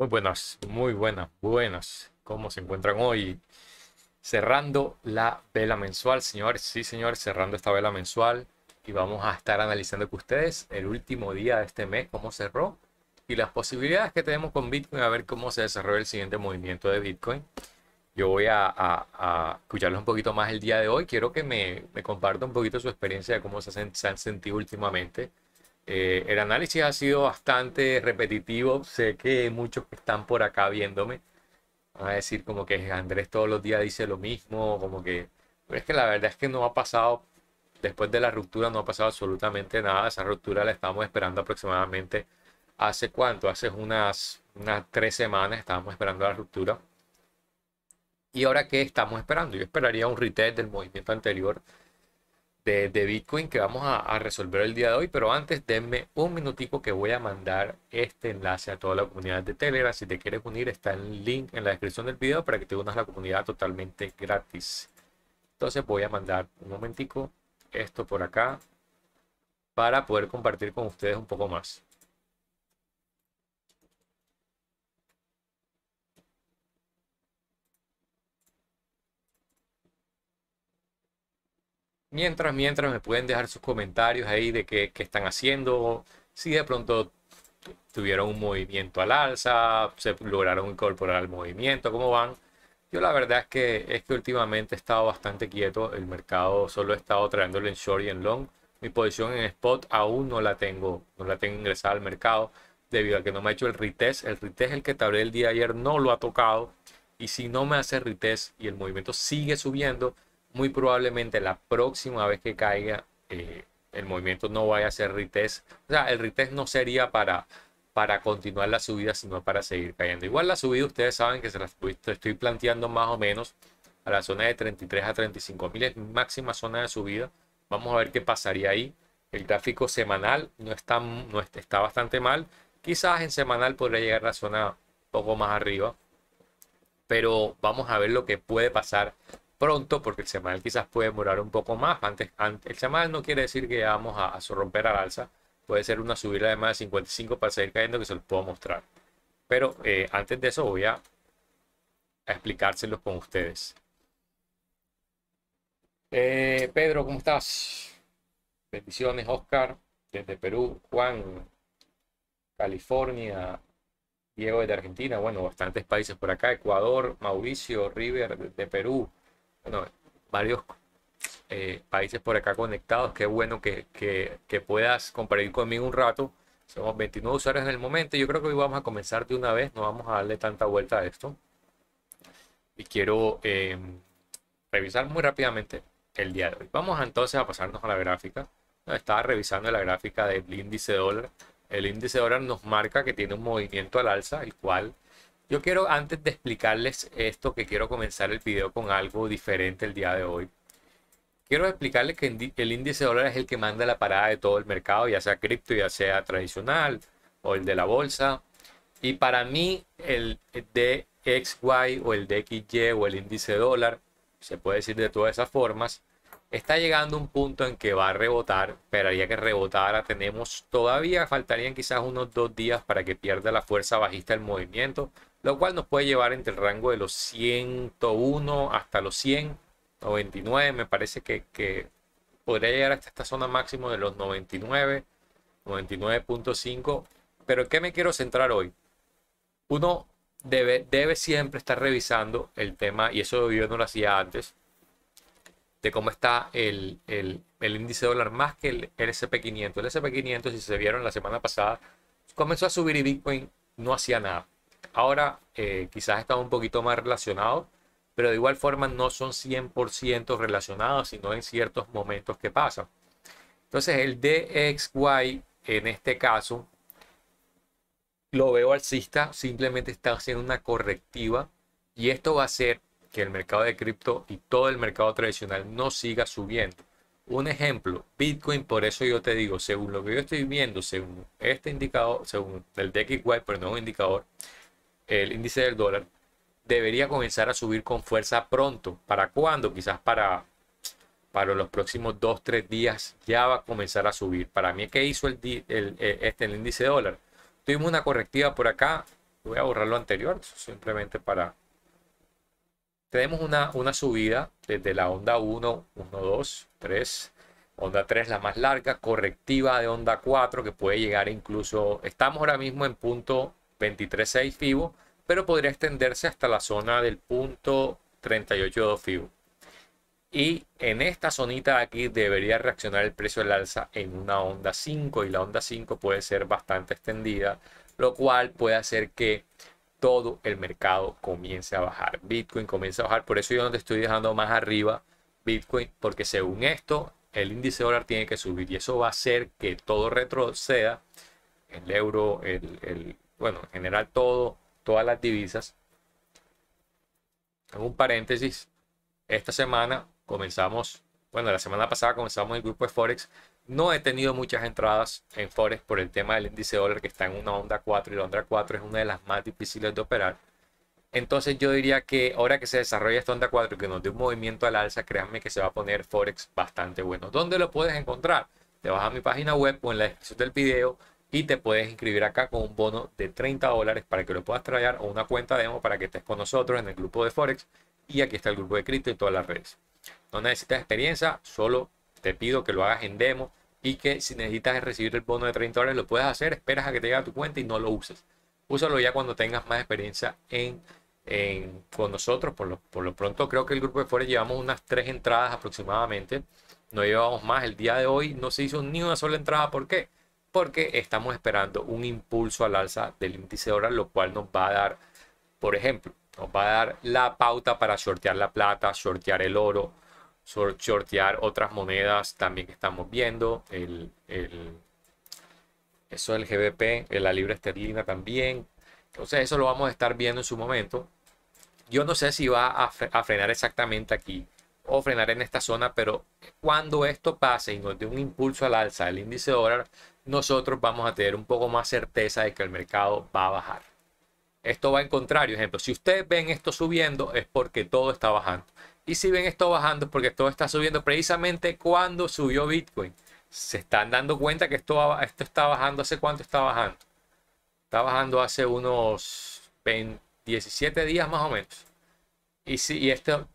Muy buenas, muy buenas, buenas. ¿Cómo se encuentran hoy? Cerrando la vela mensual, señores. Sí, señores, cerrando esta vela mensual. Y vamos a estar analizando con ustedes el último día de este mes, cómo cerró. Y las posibilidades que tenemos con Bitcoin, a ver cómo se desarrolla el siguiente movimiento de Bitcoin. Yo voy a, a, escucharlos un poquito más el día de hoy. Quiero que me, me comparta un poquito su experiencia de cómo se, se han sentido últimamente eh, el análisis ha sido bastante repetitivo. Sé que muchos que están por acá viéndome van a decir como que Andrés todos los días dice lo mismo, como que... Pero es que la verdad es que no ha pasado, después de la ruptura no ha pasado absolutamente nada. Esa ruptura la estábamos esperando aproximadamente hace cuánto, hace unas, unas tres semanas estábamos esperando la ruptura. ¿Y ahora qué estamos esperando? Yo esperaría un retest del movimiento anterior de, Bitcoin que vamos a, resolver el día de hoy. Pero antes, denme un minutico que voy a mandar este enlace a toda la comunidad de Telegram. Si te quieres unir, está el link en la descripción del video para que te unas a la comunidad totalmente gratis. Entonces voy a mandar un momentico esto por acá para poder compartir con ustedes un poco más. Mientras, mientras me pueden dejar sus comentarios ahí de qué, están haciendo, si de pronto tuvieron un movimiento al alza, se lograron incorporar al movimiento, cómo van. Yo la verdad es que es que últimamente he estado bastante quieto, el mercado solo he estado trayéndolo en short y en long. Mi posición en spot aún no la tengo, no la tengo ingresada al mercado debido a que no me ha hecho el retest. El retest el que tablé el día de ayer no lo ha tocado y si no me hace retest y el movimiento sigue subiendo, muy probablemente la próxima vez que caiga eh, el movimiento no vaya a ser retest. O sea, el retest no sería para, para continuar la subida, sino para seguir cayendo. Igual la subida, ustedes saben que se la estoy, planteando más o menos a la zona de 33 a 35 mil, es máxima zona de subida. Vamos a ver qué pasaría ahí. El gráfico semanal no está, no está bastante mal. Quizás en semanal podría llegar a la zona un poco más arriba. Pero vamos a ver lo que puede pasar pronto, porque el semanal quizás puede demorar un poco más. Antes, el semanal no quiere decir que vamos a, romper al alza. Puede ser una subida de más de 55 para seguir cayendo que se los puedo mostrar. Pero eh, antes de eso voy a, explicárselos con ustedes. Eh, Pedro, ¿cómo estás? Bendiciones, Oscar, desde Perú, Juan, California, Diego de Argentina, bueno, bastantes países por acá, Ecuador, Mauricio, River de Perú, bueno, varios eh, países por acá conectados. Qué bueno que, puedas compartir conmigo un rato. Somos 29 usuarios en el momento. Yo creo que hoy vamos a comenzar de una vez. No vamos a darle tanta vuelta a esto. Y quiero em, revisar muy rápidamente el día de hoy. Vamos entonces a pasarnos a la gráfica. Estaba revisando la gráfica del índice dólar. El índice dólar nos marca que tiene un movimiento al alza, el cual yo quiero, antes de explicarles esto, que quiero comenzar el video con algo diferente el día de hoy. Quiero explicarles que el índice de dólar es el que manda la parada de todo el mercado, ya sea cripto, ya sea tradicional o el de la bolsa. Y para mí el DXY o el DXY o el índice dólar, se puede decir de todas esas formas, está llegando un punto en que va a rebotar. Esperaría que rebotara. Tenemos todavía, faltarían quizás unos dos días para que pierda la fuerza bajista el movimiento lo cual nos puede llevar entre el rango de los 101 hasta los 100, 99, me parece que, podría llegar hasta esta zona máximo de los 99, 99.5, pero ¿qué me quiero centrar hoy? Uno debe, debe siempre estar revisando el tema, y eso yo no lo hacía antes, de cómo está el, el, el índice dólar más que el, el SP500. El SP500, si se vieron la semana pasada, comenzó a subir y Bitcoin no hacía nada. Ahora eh, quizás están un poquito más relacionados, pero de igual forma no son 100% relacionados, sino en ciertos momentos que pasan. Entonces el DXY en este caso lo veo alcista, simplemente está haciendo una correctiva y esto va a hacer que el mercado de cripto y todo el mercado tradicional no siga subiendo. Un ejemplo, Bitcoin, por eso yo te digo, según lo que yo estoy viendo, según este indicador, según el DXY, pero no un indicador, el índice del dólar, debería comenzar a subir con fuerza pronto. ¿Para cuándo? Quizás para, para los próximos 2-3 días ya va a comenzar a subir. Para mí, ¿qué hizo el, el, este, el índice dólar? Tuvimos una correctiva por acá, Voy a borrar lo anterior, simplemente para... Tenemos una, una subida desde la onda 1, 1, 2, 3, onda 3 la más larga, correctiva de onda 4 que puede llegar incluso, estamos ahora mismo en punto 23.6 FIBO, pero podría extenderse hasta la zona del punto 38.2 FIBO. Y en esta zonita de aquí debería reaccionar el precio del alza en una onda 5 y la onda 5 puede ser bastante extendida, lo cual puede hacer que todo el mercado comience a bajar. Bitcoin comienza a bajar, por eso yo no te estoy dejando más arriba Bitcoin, porque según esto, el índice dólar tiene que subir y eso va a hacer que todo retroceda, el euro, el, bueno, en general todo, todas las divisas. En un paréntesis, esta semana comenzamos, bueno, la semana pasada comenzamos el grupo de Forex. No he tenido muchas entradas en Forex por el tema del índice dólar que está en una onda 4 y la onda 4 es una de las más difíciles de operar. Entonces yo diría que ahora que se desarrolla esta onda 4 que nos dé un movimiento al alza, créanme que se va a poner Forex bastante bueno. ¿Dónde lo puedes encontrar? Te vas a mi página web o en la descripción del video y te puedes inscribir acá con un bono de 30 dólares para que lo puedas traer o una cuenta demo para que estés con nosotros en el grupo de Forex y aquí está el grupo de cripto y todas las redes. No necesitas experiencia, solo te pido que lo hagas en demo y que si necesitas recibir el bono de 30 dólares lo puedes hacer, esperas a que te llegue a tu cuenta y no lo uses. Úsalo ya cuando tengas más experiencia en, con nosotros. Por lo, por lo pronto creo que el grupo de Forex llevamos unas tres entradas aproximadamente. No llevamos más. El día de hoy no se hizo ni una sola entrada. ¿Por qué? Porque estamos esperando un impulso al alza del índice dólar, lo cual nos va a dar, por ejemplo, nos va a dar la pauta para sortear la plata, sortear el oro, shortear otras monedas también que estamos viendo, el, el, eso del GBP, la libra esterlina también. Entonces eso lo vamos a estar viendo en su momento. Yo no sé si va a, frenar exactamente aquí o frenar en esta zona, pero cuando esto pase y nos dé un impulso al alza del índice dólar, nosotros vamos a tener un poco más certeza de que el mercado va a bajar. Esto va en contrario, ejemplo, si ustedes ven esto subiendo es porque todo está bajando. Y si ven esto bajando porque todo está subiendo precisamente cuando subió Bitcoin. Se están dando cuenta que esto, esto está bajando. ¿Hace cuánto está bajando? Está bajando hace unos 17 días más o menos. Y, si, y esto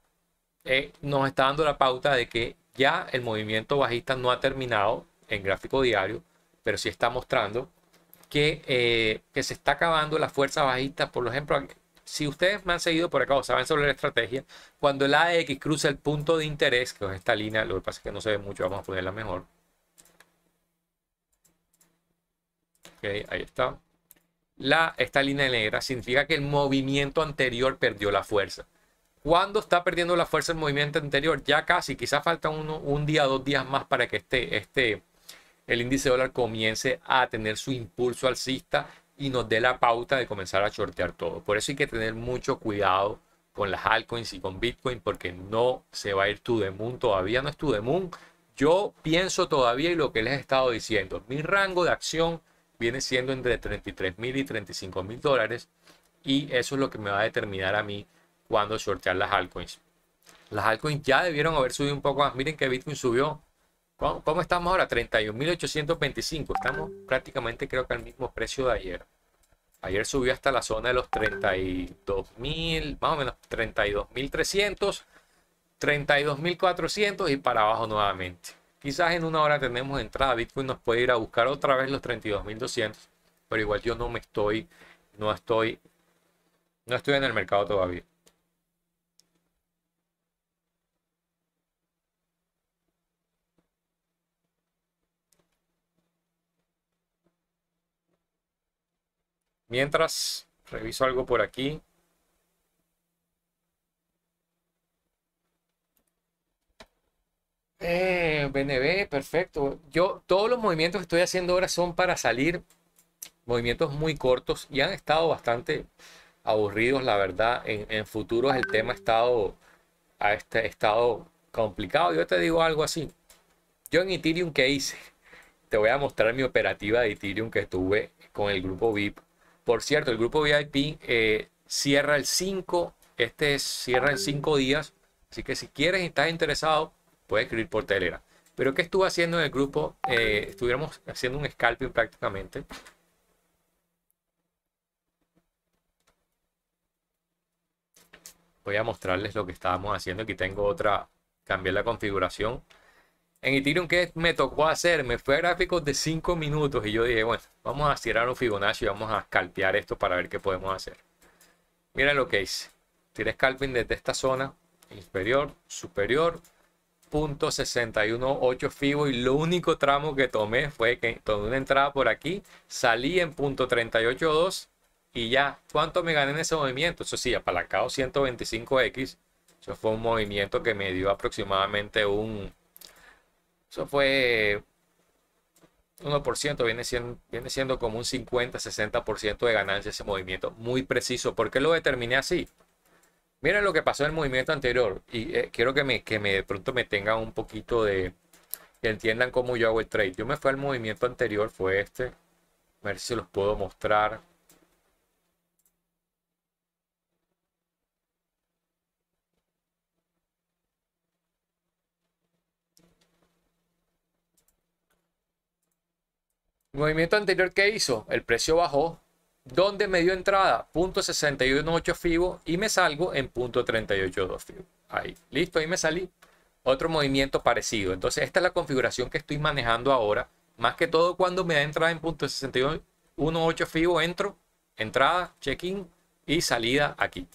eh, nos está dando la pauta de que ya el movimiento bajista no ha terminado en gráfico diario, pero sí está mostrando que, eh, que se está acabando la fuerza bajista. Por ejemplo, si ustedes me han seguido por acá o saben sobre la estrategia, cuando el AX cruza el punto de interés, que es esta línea, lo que pasa es que no se ve mucho, vamos a ponerla mejor. Ok, ahí está. La, esta línea negra significa que el movimiento anterior perdió la fuerza. ¿Cuándo está perdiendo la fuerza el movimiento anterior? Ya casi, quizás falta uno, un día, dos días más para que este, este, el índice dólar comience a tener su impulso alcista y nos dé la pauta de comenzar a shortear todo. Por eso hay que tener mucho cuidado con las altcoins y con Bitcoin porque no se va a ir the moon, todavía no es the moon. Yo pienso todavía y lo que les he estado diciendo, mi rango de acción viene siendo entre 33 mil y 35 mil dólares y eso es lo que me va a determinar a mí cuando shortear las altcoins. Las altcoins ya debieron haber subido un poco más. Miren que Bitcoin subió ¿Cómo, estamos ahora? 31.825. Estamos prácticamente creo que al mismo precio de ayer. Ayer subió hasta la zona de los 32.000, más o menos 32.300, 32.400 y para abajo nuevamente. Quizás en una hora tenemos entrada. Bitcoin nos puede ir a buscar otra vez los 32.200. Pero igual yo no me estoy, no estoy, no estoy en el mercado todavía. Mientras, reviso algo por aquí. Eh, BNB, perfecto. Yo, todos los movimientos que estoy haciendo ahora son para salir movimientos muy cortos y han estado bastante aburridos, la verdad. En, en futuros el tema ha estado, ha este, estado complicado. Yo te digo algo así. Yo en Ethereum, ¿qué hice? Te voy a mostrar mi operativa de Ethereum que tuve con el grupo VIP por cierto, el grupo VIP eh, cierra el 5, este cierra en 5 días. Así que si quieres y estás interesado, puedes escribir por Telegram. Pero ¿qué estuvo haciendo en el grupo? Eh, estuviéramos haciendo un scalping prácticamente. Voy a mostrarles lo que estábamos haciendo. Aquí tengo otra, cambié la configuración. En Ethereum, ¿qué me tocó hacer? Me fue a gráficos de 5 minutos y yo dije, bueno, vamos a tirar un Fibonacci y vamos a scalpear esto para ver qué podemos hacer. Mira lo que hice. Tiré scalping desde esta zona inferior, superior, punto 61.8 Fibo y lo único tramo que tomé fue que tomé una entrada por aquí, salí en punto 38.2 y ya, ¿cuánto me gané en ese movimiento? Eso sí, apalancado 125X, eso fue un movimiento que me dio aproximadamente un, eso fue 1%, viene siendo, viene siendo como un 50-60% de ganancia ese movimiento, muy preciso. ¿Por qué lo determiné así? Miren lo que pasó en el movimiento anterior y eh, quiero que me, que me de pronto me tengan un poquito de que entiendan cómo yo hago el trade. Yo me fui al movimiento anterior, fue este. A ver si los puedo mostrar. Movimiento anterior que hizo, el precio bajó, donde me dio entrada punto 61.8 FIBO y me salgo en punto 38.2 FIBO. Ahí, listo, ahí me salí. Otro movimiento parecido. Entonces, esta es la configuración que estoy manejando ahora. Más que todo cuando me da entrada en punto 61.8 FIBO, entro, entrada, check-in y salida aquí.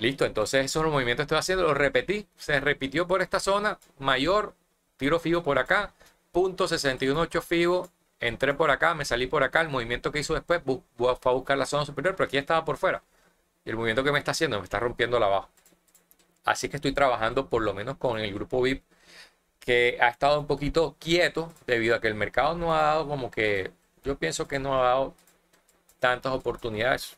Listo, entonces esos los movimientos que estoy haciendo. Lo repetí, se repitió por esta zona, mayor, tiro FIBO por acá, punto 618 FIBO, entré por acá, me salí por acá, el movimiento que hizo después fue a buscar la zona superior, pero aquí estaba por fuera. Y el movimiento que me está haciendo me está rompiendo la abajo. Así que estoy trabajando por lo menos con el grupo VIP que ha estado un poquito quieto debido a que el mercado no ha dado como que, yo pienso que no ha dado tantas oportunidades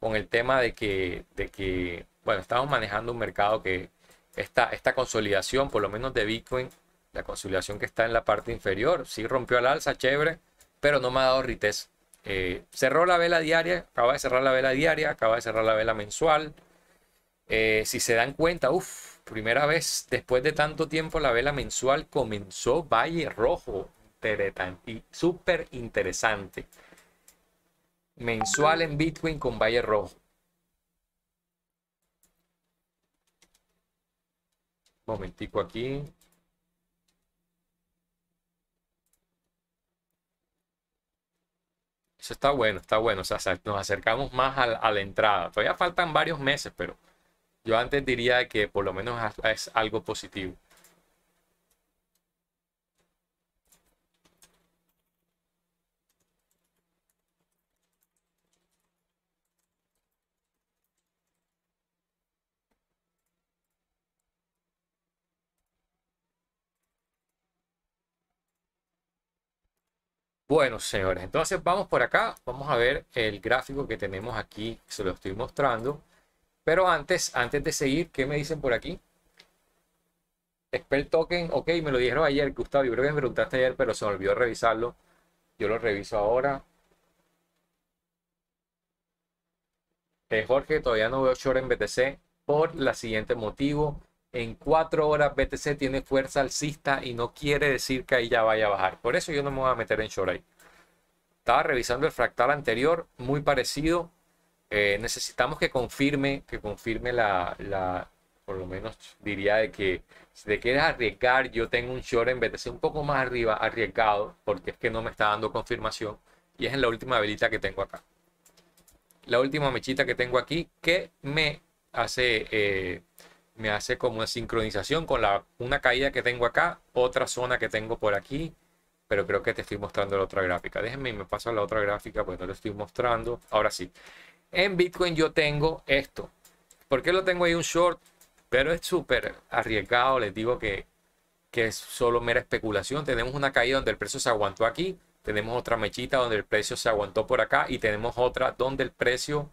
con el tema de que, de que bueno, estamos manejando un mercado que esta, esta consolidación, por lo menos de Bitcoin, la consolidación que está en la parte inferior, sí rompió al alza, chévere, pero no me ha dado ritez. Eh, cerró la vela diaria, acaba de cerrar la vela diaria, acaba de cerrar la vela mensual. Eh, si se dan cuenta, uff, primera vez después de tanto tiempo la vela mensual comenzó Valle Rojo. Y súper interesante. Mensual en Bitcoin con Valle Rojo. Momentico aquí. Eso está bueno, está bueno. Nos acercamos más a, la entrada. Todavía faltan varios meses, pero yo antes diría que por lo menos es algo positivo. Bueno, señores, entonces vamos por acá. Vamos a ver el gráfico que tenemos aquí. Se lo estoy mostrando. Pero antes, antes de seguir, ¿qué me dicen por aquí? Expert Token, ok, me lo dijeron ayer, Gustavo. Yo creo que me preguntaste ayer, pero se me olvidó revisarlo. Yo lo reviso ahora. Eh, Jorge, todavía no veo short en BTC por el siguiente motivo en cuatro horas BTC tiene fuerza alcista y no quiere decir que ahí ya vaya a bajar. Por eso yo no me voy a meter en short ahí. Estaba revisando el fractal anterior, muy parecido. Eh, necesitamos que confirme, que confirme la, la, por lo menos diría de que si te quieres arriesgar, yo tengo un short en BTC un poco más arriba, arriesgado, porque es que no me está dando confirmación. Y es en la última velita que tengo acá. La última mechita que tengo aquí que me hace... Eh, me hace como una sincronización con la, una caída que tengo acá, otra zona que tengo por aquí, pero creo que te estoy mostrando la otra gráfica. Déjenme, me paso a la otra gráfica, pues no te estoy mostrando. Ahora sí, en Bitcoin yo tengo esto. ¿Por qué lo tengo ahí un short? Pero es súper arriesgado, les digo que, que es solo mera especulación. Tenemos una caída donde el precio se aguantó aquí, tenemos otra mechita donde el precio se aguantó por acá y tenemos otra donde el precio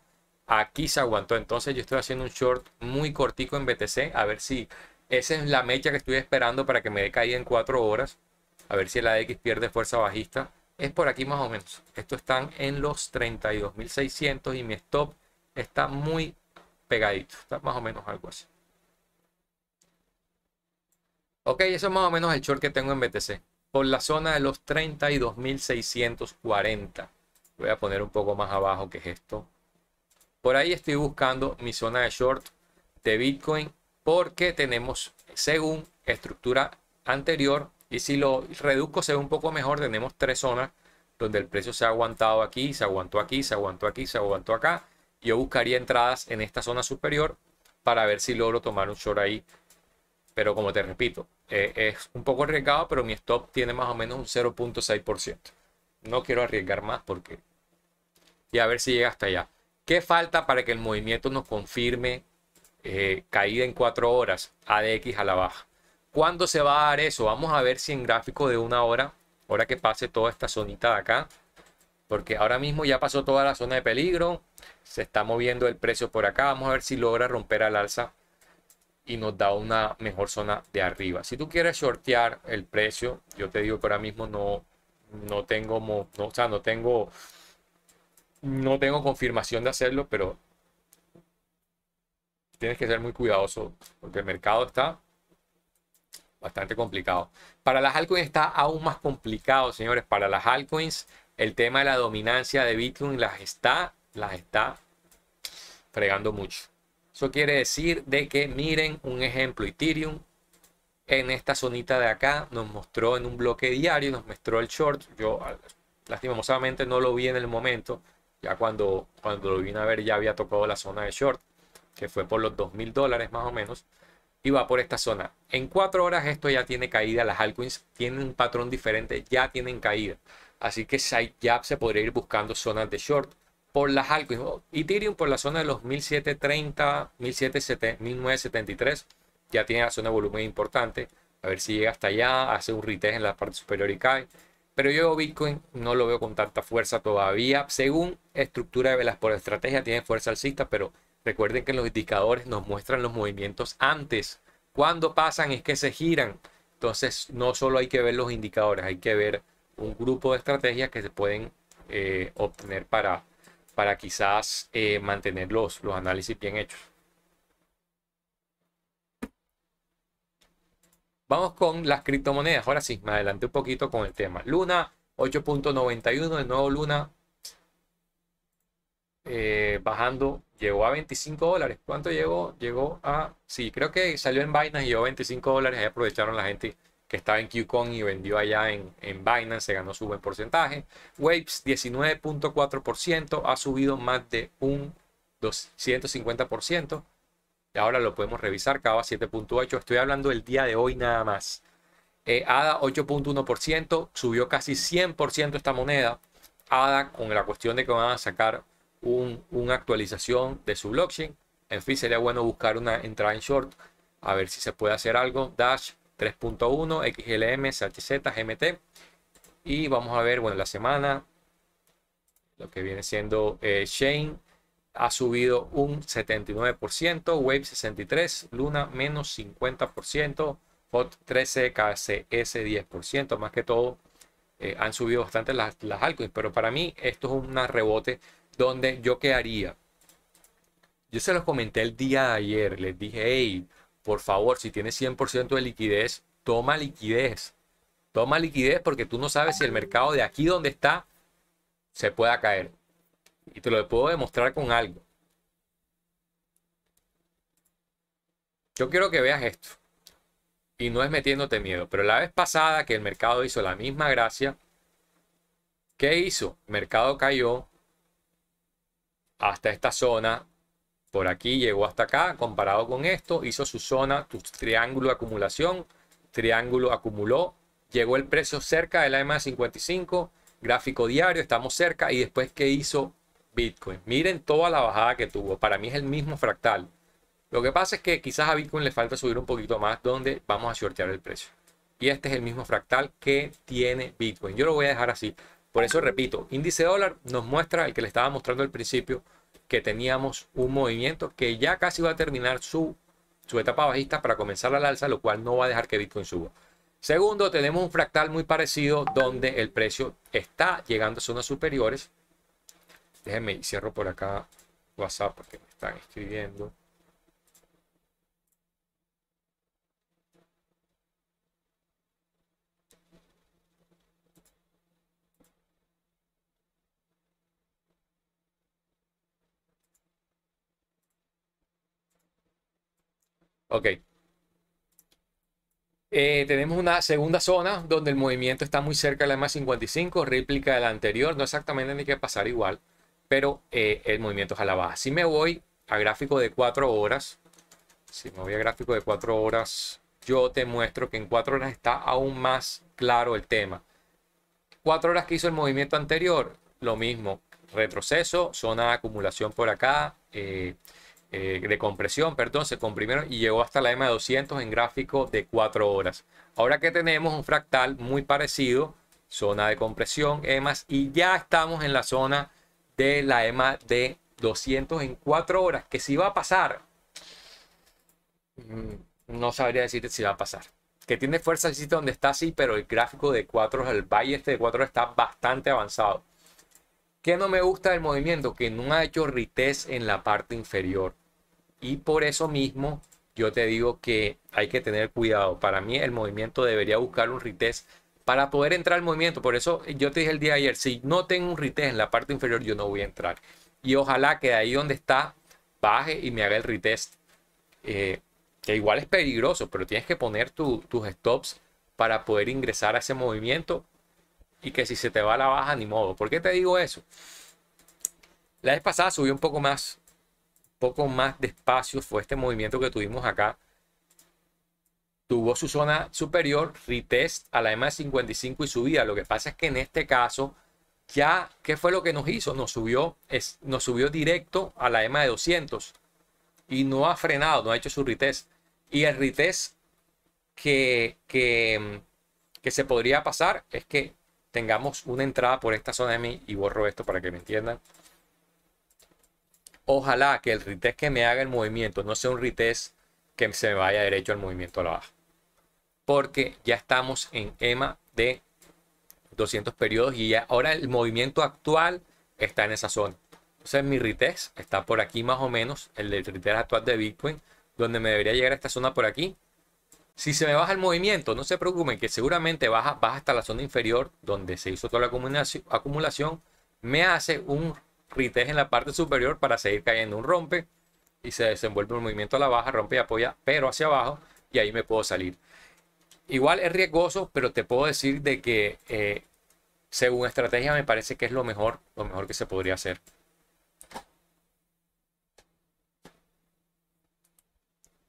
Aquí se aguantó. Entonces yo estoy haciendo un short muy cortico en BTC. A ver si esa es la mecha que estoy esperando para que me dé caída en 4 horas. A ver si la X pierde fuerza bajista. Es por aquí más o menos. Esto están en los 32.600 y mi stop está muy pegadito. Está más o menos algo así. Ok, eso es más o menos el short que tengo en BTC. Por la zona de los 32.640. Voy a poner un poco más abajo que es esto. Por ahí estoy buscando mi zona de short de Bitcoin porque tenemos, según estructura anterior, y si lo reduzco se ve un poco mejor, tenemos tres zonas donde el precio se ha aguantado aquí, se aguantó aquí, se aguantó aquí, se aguantó acá. Yo buscaría entradas en esta zona superior para ver si logro tomar un short ahí. Pero como te repito, eh, es un poco arriesgado, pero mi stop tiene más o menos un 0.6%. No quiero arriesgar más porque... Y a ver si llega hasta allá. ¿Qué falta para que el movimiento nos confirme eh, caída en 4 horas ADX a la baja? ¿Cuándo se va a dar eso? Vamos a ver si en gráfico de una hora, ahora que pase toda esta zonita de acá, porque ahora mismo ya pasó toda la zona de peligro, se está moviendo el precio por acá, vamos a ver si logra romper al alza y nos da una mejor zona de arriba. Si tú quieres shortear el precio, yo te digo que ahora mismo no, no tengo, no, o sea, no tengo no tengo confirmación de hacerlo, pero tienes que ser muy cuidadoso porque el mercado está bastante complicado. Para las altcoins está aún más complicado, señores. Para las altcoins, el tema de la dominancia de Bitcoin las está, las está fregando mucho. Eso quiere decir de que miren un ejemplo, Ethereum en esta zonita de acá nos mostró en un bloque diario, nos mostró el short. Yo lastimosamente no lo vi en el momento, ya cuando, cuando lo vine a ver ya había tocado la zona de short, que fue por los 2 mil dólares más o menos. Y va por esta zona. En cuatro horas esto ya tiene caída. Las altcoins tienen un patrón diferente, ya tienen caída. Así que ya se podría ir buscando zonas de short por las altcoins. Ethereum por la zona de los 1730, 1973. Ya tiene la zona de volumen importante. A ver si llega hasta allá, hace un retest en la parte superior y cae. Pero yo Bitcoin no lo veo con tanta fuerza todavía. Según estructura de velas por estrategia, tiene fuerza alcista, pero recuerden que los indicadores nos muestran los movimientos antes. Cuando pasan es que se giran. Entonces no solo hay que ver los indicadores, hay que ver un grupo de estrategias que se pueden eh, obtener para, para quizás eh, mantener los, los análisis bien hechos. Vamos con las criptomonedas. Ahora sí, me adelanté un poquito con el tema. Luna 8.91, el nuevo Luna eh, bajando, llegó a 25 dólares. ¿Cuánto llegó? Llegó a, sí, creo que salió en Binance y llegó a 25 dólares. Ahí aprovecharon la gente que estaba en QCon y vendió allá en, en Binance, se ganó su buen porcentaje. Waves 19.4%, ha subido más de un 250% ahora lo podemos revisar, CABA 7.8. Estoy hablando del día de hoy nada más. Eh, ADA 8.1%, subió casi 100% esta moneda. ADA con la cuestión de que van a sacar una actualización de su blockchain. En fin, sería bueno buscar una entrada en short, a ver si se puede hacer algo. Dash 3.1, XLM, CHZ, GMT. Y vamos a ver, bueno, la semana, lo que viene siendo eh, Shane ha subido un 79%, Wave 63%, Luna menos 50%, HOT 13, KCS 10%, más que todo eh, han subido bastante las, las altcoins, pero para mí esto es un rebote donde yo quedaría. Yo se los comenté el día de ayer, les dije, hey, por favor, si tienes 100% de liquidez, toma liquidez. Toma liquidez porque tú no sabes si el mercado de aquí donde está se pueda caer. Y te lo puedo demostrar con algo. Yo quiero que veas esto. Y no es metiéndote miedo. Pero la vez pasada que el mercado hizo la misma gracia, ¿qué hizo? El mercado cayó hasta esta zona. Por aquí llegó hasta acá. Comparado con esto, hizo su zona, tu triángulo de acumulación. Triángulo acumuló. Llegó el precio cerca de la EMA 55. Gráfico diario, estamos cerca. Y después, ¿qué hizo? Bitcoin. Miren toda la bajada que tuvo. Para mí es el mismo fractal. Lo que pasa es que quizás a Bitcoin le falta subir un poquito más donde vamos a shortear el precio. Y este es el mismo fractal que tiene Bitcoin. Yo lo voy a dejar así. Por eso repito, índice dólar nos muestra el que le estaba mostrando al principio que teníamos un movimiento que ya casi va a terminar su, su etapa bajista para comenzar la alza, lo cual no va a dejar que Bitcoin suba. Segundo, tenemos un fractal muy parecido donde el precio está llegando a zonas superiores Déjenme y cierro por acá WhatsApp porque me están escribiendo. Ok. Eh, tenemos una segunda zona donde el movimiento está muy cerca de la M55, réplica de la anterior, no exactamente ni que pasar igual, pero eh, el movimiento es a la baja. Si me voy a gráfico de 4 horas, si me voy a gráfico de 4 horas, yo te muestro que en 4 horas está aún más claro el tema. 4 horas que hizo el movimiento anterior, lo mismo, retroceso, zona de acumulación por acá, eh, eh, de compresión, perdón, se comprimieron y llegó hasta la EMA 200 en gráfico de 4 horas. Ahora que tenemos un fractal muy parecido, zona de compresión, EMAs, y ya estamos en la zona de la EMA de 200 en 4 horas, que si va a pasar, mm, no sabría decirte si va a pasar. Que tiene fuerza el donde está así, pero el gráfico de 4 horas, el valle este de 4 horas está bastante avanzado. ¿Qué no me gusta del movimiento? Que no ha hecho retest en la parte inferior. Y por eso mismo yo te digo que hay que tener cuidado. Para mí el movimiento debería buscar un retest para poder entrar al movimiento. Por eso yo te dije el día de ayer, si no tengo un retest en la parte inferior, yo no voy a entrar. Y ojalá que ahí donde está, baje y me haga el retest. Eh, que igual es peligroso, pero tienes que poner tus stops para poder ingresar a ese movimiento y que si se te va a la baja, ni modo. ¿Por qué te digo eso? La vez pasada subió un poco más, poco más despacio, fue este movimiento que tuvimos acá. Tuvo su zona superior, retest a la EMA 55 y subida. Lo que pasa es que en este caso, ya, ¿qué fue lo que nos hizo? Nos subió, es, nos subió directo a la EMA de 200 y no ha frenado, no ha hecho su retest. Y el retest que, que, que se podría pasar es que tengamos una entrada por esta zona de mí y borro esto para que me entiendan. Ojalá que el retest que me haga el movimiento no sea un retest que se me vaya derecho al movimiento a la baja. Porque ya estamos en EMA de 200 periodos y ya ahora el movimiento actual está en esa zona. Entonces mi retest está por aquí más o menos, el del retest actual de Bitcoin, donde me debería llegar a esta zona por aquí si se me baja el movimiento, no se preocupen que seguramente baja, baja hasta la zona inferior donde se hizo toda la acumulación, me hace un retest en la parte superior para seguir cayendo un rompe y se desenvuelve un movimiento a la baja, rompe y apoya, pero hacia abajo y ahí me puedo salir. Igual es riesgoso, pero te puedo decir de que eh, según estrategia me parece que es lo mejor, lo mejor que se podría hacer.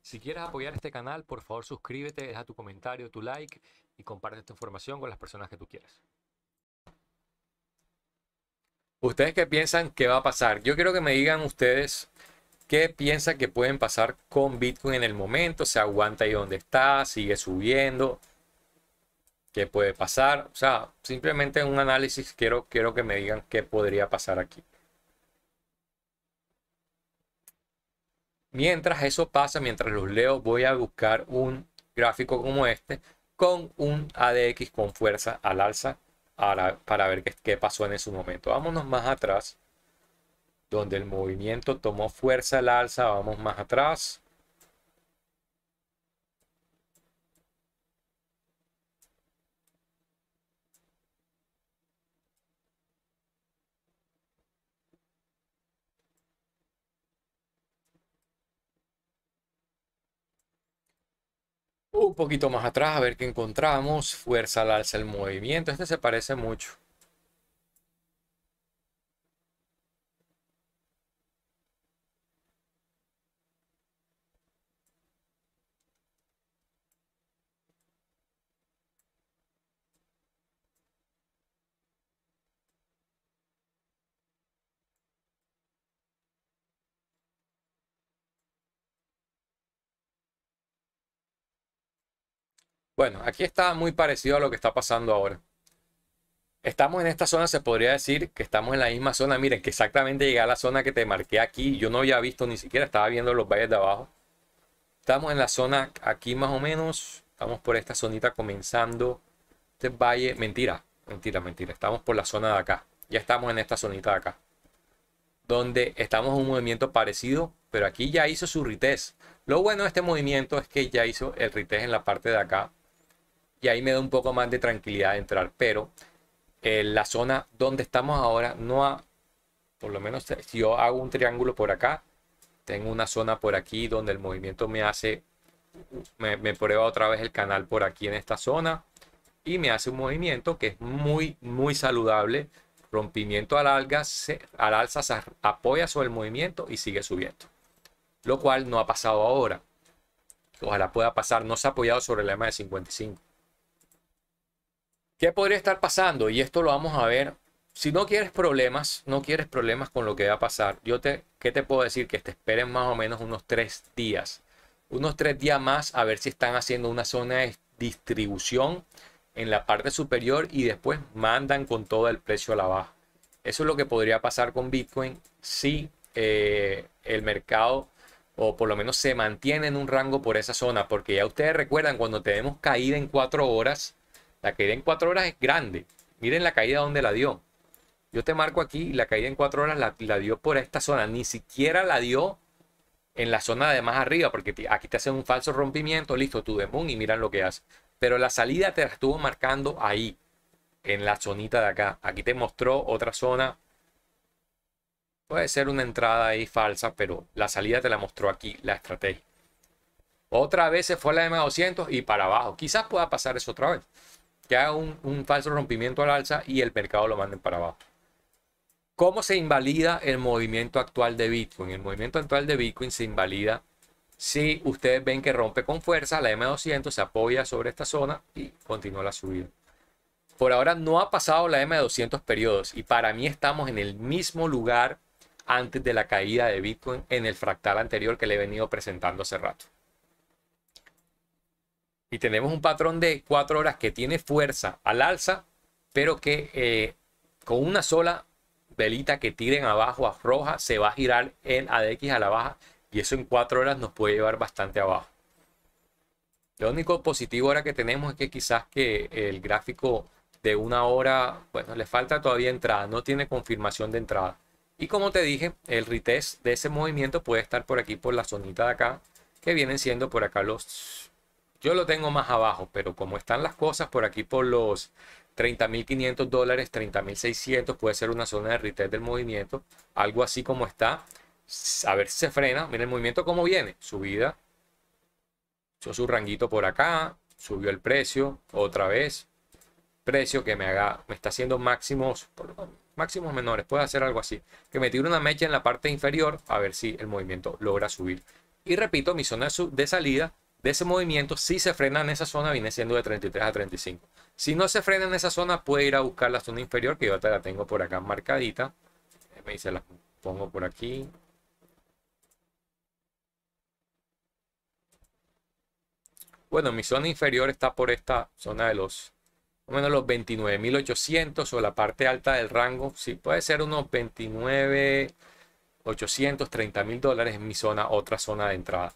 Si quieres apoyar este canal, por favor suscríbete, deja tu comentario, tu like y comparte esta información con las personas que tú quieras. ¿Ustedes qué piensan que va a pasar? Yo quiero que me digan ustedes qué piensan que pueden pasar con Bitcoin en el momento. ¿Se aguanta ahí donde está? ¿Sigue subiendo? ¿Qué puede pasar? O sea, simplemente un análisis quiero, quiero que me digan qué podría pasar aquí. Mientras eso pasa, mientras los leo, voy a buscar un gráfico como este con un ADX con fuerza al alza para, para ver qué, qué pasó en ese momento. Vámonos más atrás, donde el movimiento tomó fuerza al alza, vamos más atrás. Un poquito más atrás a ver qué encontramos. Fuerza al alza el movimiento. Este se parece mucho. Bueno, aquí está muy parecido a lo que está pasando ahora. Estamos en esta zona, se podría decir que estamos en la misma zona. Miren, que exactamente llegué a la zona que te marqué aquí. Yo no había visto ni siquiera, estaba viendo los valles de abajo. Estamos en la zona aquí más o menos. Estamos por esta zonita comenzando. Este valle, mentira, mentira, mentira. Estamos por la zona de acá. Ya estamos en esta zonita de acá. Donde estamos en un movimiento parecido, pero aquí ya hizo su retest. Lo bueno de este movimiento es que ya hizo el retest en la parte de acá y ahí me da un poco más de tranquilidad de entrar. Pero en la zona donde estamos ahora no ha, por lo menos si yo hago un triángulo por acá, tengo una zona por aquí donde el movimiento me hace me, prueba otra vez el canal por aquí en esta zona y me hace un movimiento que es muy, muy saludable. Rompimiento al, se, al alza se apoya sobre el movimiento y sigue subiendo. Lo cual no ha pasado ahora. Ojalá pueda pasar. No se ha apoyado sobre el EMA de 55. ¿Qué podría estar pasando? Y esto lo vamos a ver. Si no quieres problemas, no quieres problemas con lo que va a pasar. Yo te, ¿qué te puedo decir? Que te esperen más o menos unos tres días. Unos tres días más a ver si están haciendo una zona de distribución en la parte superior y después mandan con todo el precio a la baja. Eso es lo que podría pasar con Bitcoin si eh, el mercado o por lo menos se mantiene en un rango por esa zona, porque ya ustedes recuerdan cuando tenemos caída en cuatro horas, la caída en cuatro horas es grande. Miren la caída donde la dio. Yo te marco aquí, la caída en cuatro horas la, dio por esta zona, ni siquiera la dio en la zona de más arriba, porque aquí te hacen un falso rompimiento, listo, tu demon y miran lo que hace pero la salida te la estuvo marcando ahí, en la zonita de acá. Aquí te mostró otra zona. Puede ser una entrada ahí falsa, pero la salida te la mostró aquí, la estrategia. Otra vez se fue a la M200 y para abajo. Quizás pueda pasar eso otra vez. Que haga un, un falso rompimiento al alza y el mercado lo manden para abajo. ¿Cómo se invalida el movimiento actual de Bitcoin? El movimiento actual de Bitcoin se invalida si ustedes ven que rompe con fuerza, la M200 se apoya sobre esta zona y continúa la subida. Por ahora no ha pasado la M200 periodos y para mí estamos en el mismo lugar antes de la caída de Bitcoin en el fractal anterior que le he venido presentando hace rato. Y tenemos un patrón de 4 horas que tiene fuerza al alza, pero que eh, con una sola velita que tiren abajo a roja se va a girar el ADX a la baja y eso en cuatro horas nos puede llevar bastante abajo. Lo único positivo ahora que tenemos es que quizás que el gráfico de una hora, bueno, le falta todavía entrada, no tiene confirmación de entrada. Y como te dije, el retest de ese movimiento puede estar por aquí, por la zonita de acá, que vienen siendo por acá los... Yo lo tengo más abajo, pero como están las cosas por aquí por los 30.500 dólares, 30.600, puede ser una zona de retest del movimiento, algo así como está a ver si se frena. Miren el movimiento cómo viene. Subida. Hizo su ranguito por acá. Subió el precio. Otra vez. Precio que me haga. Me está haciendo máximos. Máximos menores. Puede hacer algo así. Que me tire una mecha en la parte inferior. A ver si el movimiento logra subir. Y repito, mi zona de salida de ese movimiento, si se frena en esa zona, viene siendo de 33 a 35. Si no se frena en esa zona, puede ir a buscar la zona inferior, que yo te la tengo por acá marcadita. Me dice la pongo por aquí. Bueno, mi zona inferior está por esta zona de los, o menos los 29.800 o la parte alta del rango. Sí, puede ser unos 29.800, 30.000 dólares en mi zona, otra zona de entrada.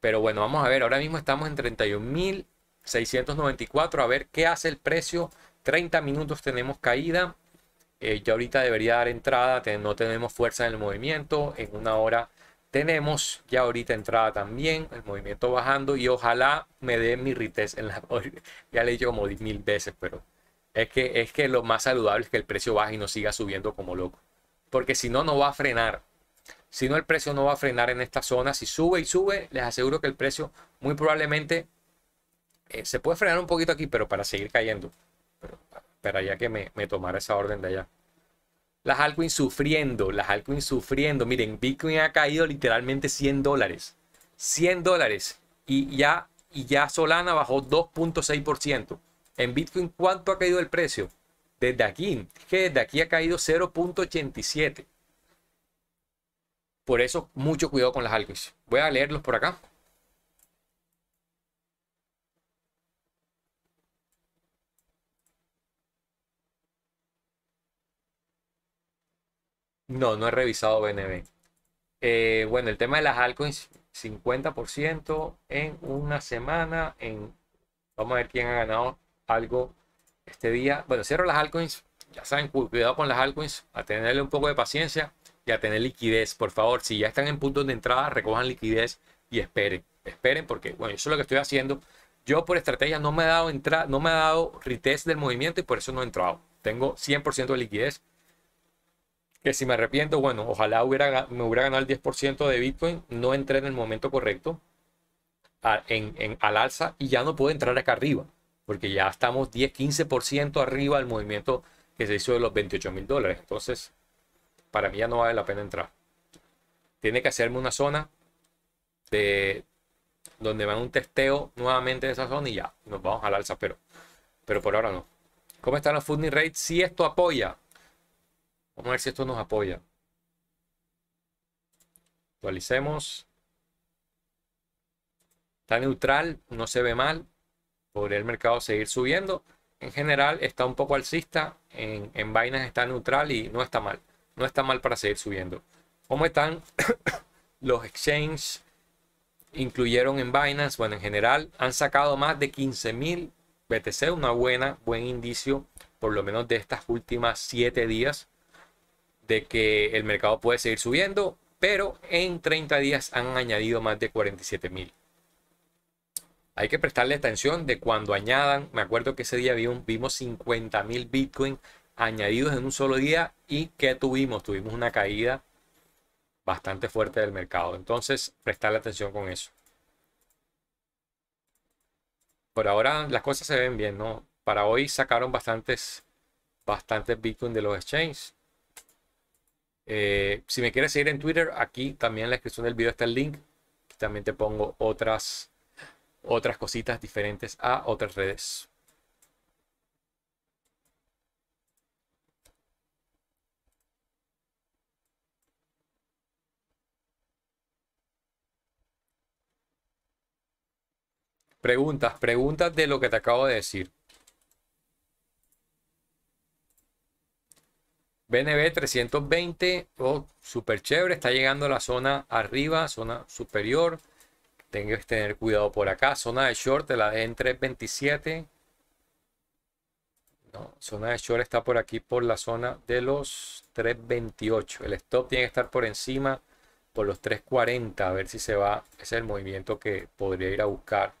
Pero bueno, vamos a ver, ahora mismo estamos en 31.694, a ver qué hace el precio. 30 minutos tenemos caída. Eh, ya ahorita debería dar entrada, no tenemos fuerza en el movimiento. En una hora tenemos ya ahorita entrada también, el movimiento bajando y ojalá me dé mi retest en la... Ya le he dicho como mil veces, pero es que, es que lo más saludable es que el precio baje y no siga subiendo como loco. Porque si no, no va a frenar. Si no, el precio no va a frenar en esta zona. Si sube y sube, les aseguro que el precio muy probablemente eh, se puede frenar un poquito aquí, pero para seguir cayendo. Pero, esperaría que me, me tomara esa orden de allá. Las altcoins sufriendo, las altcoins sufriendo. Miren, Bitcoin ha caído literalmente 100 dólares. 100 dólares. Y ya, y ya Solana bajó 2.6%. En Bitcoin, ¿cuánto ha caído el precio? Desde aquí, que desde aquí ha caído 0.87. Por eso, mucho cuidado con las altcoins. Voy a leerlos por acá. No, no he revisado BNB. Eh, bueno, el tema de las altcoins, 50% en una semana. En, vamos a ver quién ha ganado algo este día. Bueno, cierro las altcoins. Ya saben, cuidado con las altcoins, a tenerle un poco de paciencia y a tener liquidez. Por favor, si ya están en puntos de entrada, recojan liquidez y esperen. Esperen porque, bueno, eso es lo que estoy haciendo. Yo por estrategia no me he dado entrada, no me ha dado retest del movimiento y por eso no he entrado. Tengo 100% de liquidez que si me arrepiento, bueno, ojalá hubiera, me hubiera ganado el 10% de Bitcoin, no entré en el momento correcto. en, al alza y ya no puede entrar acá arriba, porque ya estamos 10-15% arriba del movimiento que se hizo de los 28 mil dólares. Entonces, para mí ya no vale la pena entrar. Tiene que hacerme una zona de donde van un testeo nuevamente de esa zona y ya, nos vamos al alza, pero, pero por ahora no. ¿Cómo están los funding rates? Si esto apoya. Vamos a ver si esto nos apoya. Actualicemos. Está neutral, no se ve mal. Podría el mercado seguir subiendo. En general está un poco alcista. En, en vainas está neutral y no está mal. No está mal para seguir subiendo. ¿Cómo están los exchanges? Incluyeron en Binance, bueno, en general han sacado más de 15.000 BTC, una buena, buen indicio, por lo menos de estas últimas 7 días, de que el mercado puede seguir subiendo, pero en 30 días han añadido más de 47.000. Hay que prestarle atención de cuando añadan. Me acuerdo que ese día vimos, vimos 50.000 Bitcoin añadidos en un solo día y que tuvimos, tuvimos una caída bastante fuerte del mercado. Entonces, prestarle atención con eso. Por ahora las cosas se ven bien, ¿no? Para hoy sacaron bastantes, bastantes Bitcoin de los exchanges. Eh, si me quieres seguir en Twitter, aquí también en la descripción del video está el link. También te pongo otras, otras cositas diferentes a otras redes. Preguntas, preguntas de lo que te acabo de decir. BNB 320, oh, súper chévere, está llegando a la zona arriba, zona superior. Tienes que tener cuidado por acá. Zona de short, te la dejé en 327. No, zona de short está por aquí, por la zona de los 328. El stop tiene que estar por encima, por los 340, a ver si se va. Ese es el movimiento que podría ir a buscar.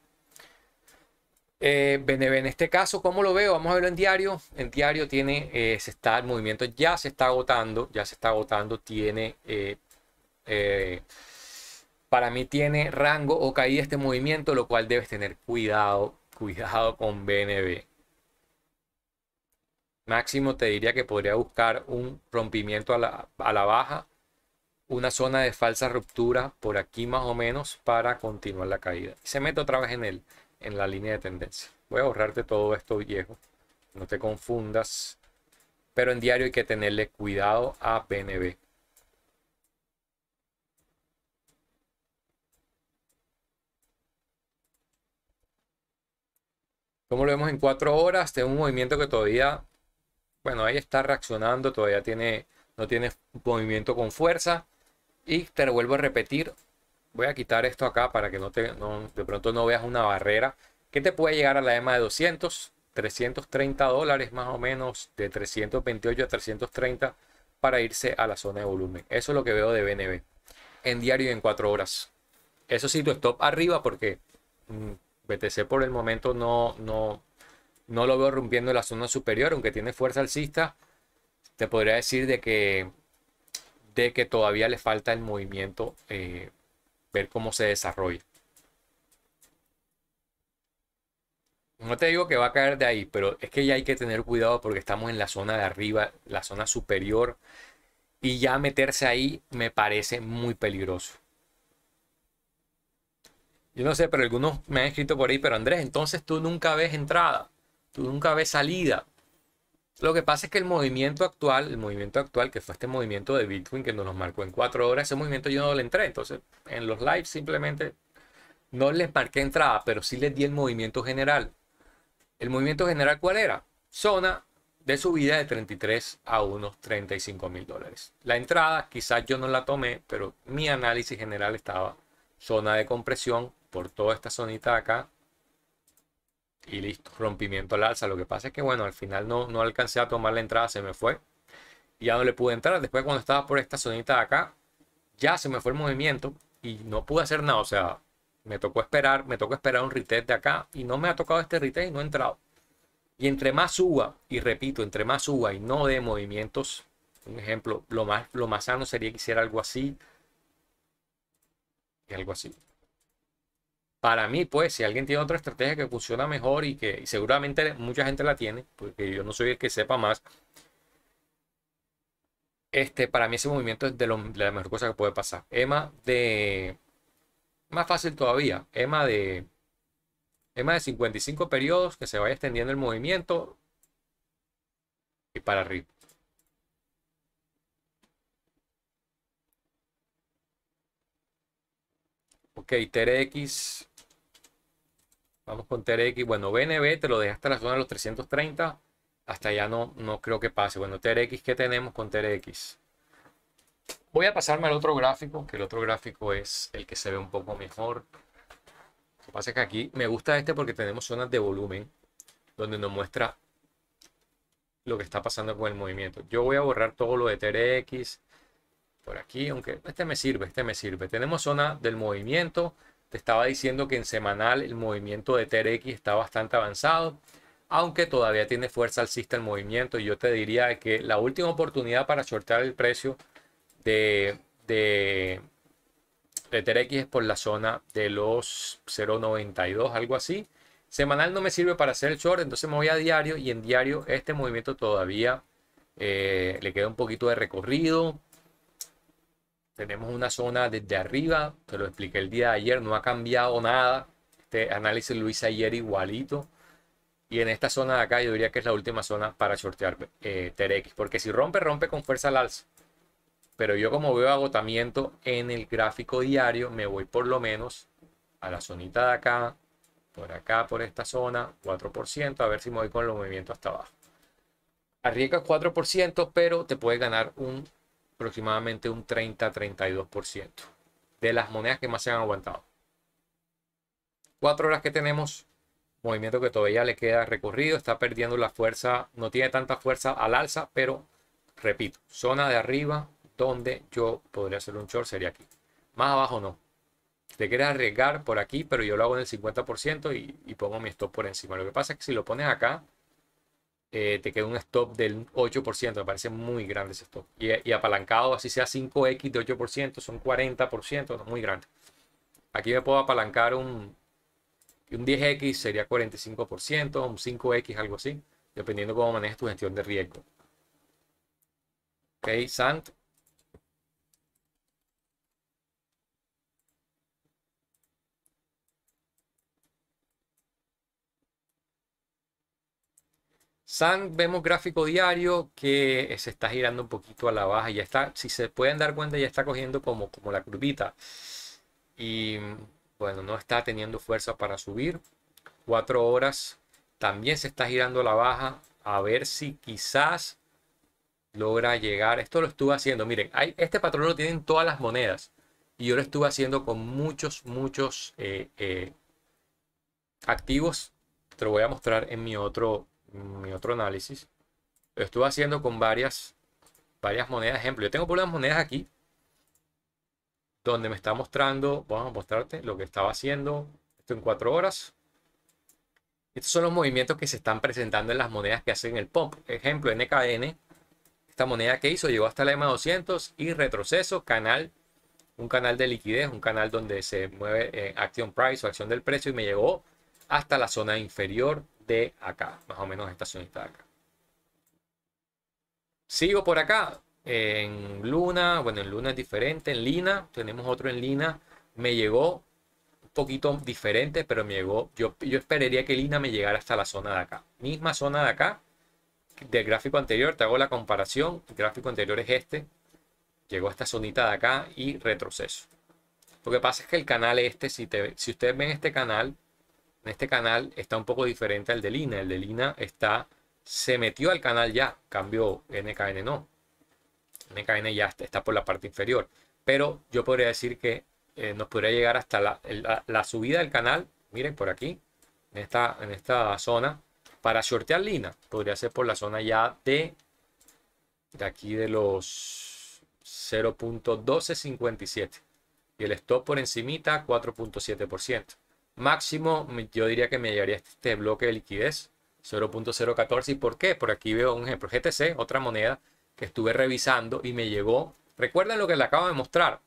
Eh, en este caso, ¿cómo lo veo? Vamos a verlo en diario. En diario tiene, eh, se está, el movimiento ya se está agotando, ya se está agotando, tiene, eh, eh, para mí tiene rango o caída este movimiento, lo cual debes tener cuidado, cuidado con BNB. Máximo te diría que podría buscar un rompimiento a la, a la baja, una zona de falsa ruptura por aquí más o menos para continuar la caída. Se mete otra vez en él en la línea de tendencia. Voy a ahorrarte todo esto viejo, no te confundas, pero en diario hay que tenerle cuidado a BNB. Como lo vemos en cuatro horas, tengo un movimiento que todavía, bueno, ahí está reaccionando, todavía tiene, no tiene movimiento con fuerza. Y te vuelvo a repetir, voy a quitar esto acá para que no te, de pronto no veas una barrera que te puede llegar a la EMA de 200, 330 dólares más o menos, de 328 a 330 para irse a la zona de volumen. Eso es lo que veo de BNB en diario y en 4 horas. Eso sí, tu stop arriba porque mm, BTC por el momento no, no, no lo veo rompiendo la zona superior, aunque tiene fuerza alcista. Te podría decir de que, de que todavía le falta el movimiento eh, ver cómo se desarrolla. No te digo que va a caer de ahí, pero es que ya hay que tener cuidado porque estamos en la zona de arriba, la zona superior, y ya meterse ahí me parece muy peligroso. Yo no sé, pero algunos me han escrito por ahí, pero Andrés, entonces tú nunca ves entrada, tú nunca ves salida. Lo que pasa es que el movimiento actual, el movimiento actual, que fue este movimiento de Bitcoin que nos marcó en cuatro horas, ese movimiento yo no le entré. Entonces, en los lives simplemente no les marqué entrada, pero sí les di el movimiento general. ¿El movimiento general cuál era? Zona de subida de 33 a unos 35 mil dólares. La entrada quizás yo no la tomé, pero mi análisis general estaba zona de compresión por toda esta zonita de acá y listo, rompimiento al alza. Lo que pasa es que, bueno, al final no, no alcancé a tomar la entrada, se me fue. Y ya no le pude entrar. Después, cuando estaba por esta zonita de acá, ya se me fue el movimiento y no pude hacer nada. O sea, me tocó esperar, me tocó esperar un retest de acá y no me ha tocado este retest y no he entrado. Y entre más suba, y repito, entre más suba y no de movimientos, un ejemplo, lo más, lo más sano sería que hiciera algo así y algo así. Para mí, pues, si alguien tiene otra estrategia que funciona mejor y que seguramente mucha gente la tiene, porque yo no soy el que sepa más, este, para mí ese movimiento es de, de la mejor cosa que puede pasar. EMA de... Más fácil todavía. EMA de... EMA de 55 periodos que se vaya extendiendo el movimiento y para arriba. Ok, TRX. Vamos con TRX. Bueno, BNB te lo deja hasta la zona de los 330. Hasta allá no, no creo que pase. Bueno, TRX, ¿qué tenemos con TRX? Voy a pasarme al otro gráfico, que el otro gráfico es el que se ve un poco mejor. Lo que pasa es que aquí me gusta este porque tenemos zonas de volumen donde nos muestra lo que está pasando con el movimiento. Yo voy a borrar todo lo de TRX por aquí, aunque este me sirve, este me sirve. Tenemos zona del movimiento. Te estaba diciendo que en semanal el movimiento de TRX está bastante avanzado, aunque todavía tiene fuerza alcista el movimiento. Y yo te diría que la última oportunidad para shortar el precio de, de, de TRX es por la zona de los 0.92, algo así. Semanal no me sirve para hacer el short, entonces me voy a diario y en diario este movimiento todavía eh, le queda un poquito de recorrido. Tenemos una zona desde arriba, te lo expliqué el día de ayer, no ha cambiado nada. Este análisis lo hice ayer igualito. Y en esta zona de acá yo diría que es la última zona para shortear eh, porque si rompe, rompe con fuerza al alza. Pero yo como veo agotamiento en el gráfico diario, me voy por lo menos a la zonita de acá, por acá, por esta zona, 4%, a ver si me voy con el movimiento hasta abajo. Arriesgas 4%, pero te puede ganar un aproximadamente un 30-32% de las monedas que más se han aguantado. Cuatro horas que tenemos, movimiento que todavía le queda recorrido, está perdiendo la fuerza, no tiene tanta fuerza al alza, pero repito, zona de arriba donde yo podría hacer un short sería aquí. Más abajo no, te quieres arriesgar por aquí, pero yo lo hago en el 50% y, pongo mi stop por encima. Lo que pasa es que si lo pones acá, eh, te queda un stop del 8%, me parece muy grande ese stop. Y, apalancado, así sea 5X de 8%, son 40%, muy grande. Aquí me puedo apalancar un, un 10X, sería 45%, un 5X, algo así, dependiendo cómo manejes tu gestión de riesgo. Ok, Sant, SAN vemos gráfico diario que se está girando un poquito a la baja. Ya está, si se pueden dar cuenta, ya está cogiendo como, como la curvita. Y bueno, no está teniendo fuerza para subir. Cuatro horas también se está girando a la baja. A ver si quizás logra llegar. Esto lo estuve haciendo. Miren, hay, este patrón lo tienen todas las monedas. Y yo lo estuve haciendo con muchos, muchos eh, eh, activos. Te lo voy a mostrar en mi otro mi otro análisis, lo estuve haciendo con varias, varias monedas. Ejemplo, yo tengo por monedas aquí, donde me está mostrando, vamos a mostrarte lo que estaba haciendo, esto en cuatro horas. Estos son los movimientos que se están presentando en las monedas que hacen el pump. Ejemplo, NKN, esta moneda que hizo llegó hasta la M200 y retroceso, canal, un canal de liquidez, un canal donde se mueve eh, action price o acción del precio y me llegó hasta la zona inferior de acá, más o menos esta zonita de acá. Sigo por acá, en Luna, bueno, en Luna es diferente, en Lina, tenemos otro en Lina, me llegó un poquito diferente, pero me llegó, yo, yo esperaría que Lina me llegara hasta la zona de acá, misma zona de acá, del gráfico anterior, te hago la comparación, el gráfico anterior es este, llegó a esta zonita de acá y retroceso. Lo que pasa es que el canal este, si, te, si ustedes ven este canal, en este canal está un poco diferente al de Lina. El de Lina está, se metió al canal ya, cambió NKN no. NKN ya está, por la parte inferior. Pero yo podría decir que eh, nos podría llegar hasta la, subida del canal, miren por aquí, en esta, en esta zona, para shortear Lina. Podría ser por la zona ya de, de aquí de los 0.1257. Y el stop por encimita 4.7%. Máximo, yo diría que me llegaría este bloque de liquidez 0.014. ¿Y por qué? Por aquí veo un ejemplo. GTC, otra moneda que estuve revisando y me llegó. Recuerden lo que le acabo de mostrar.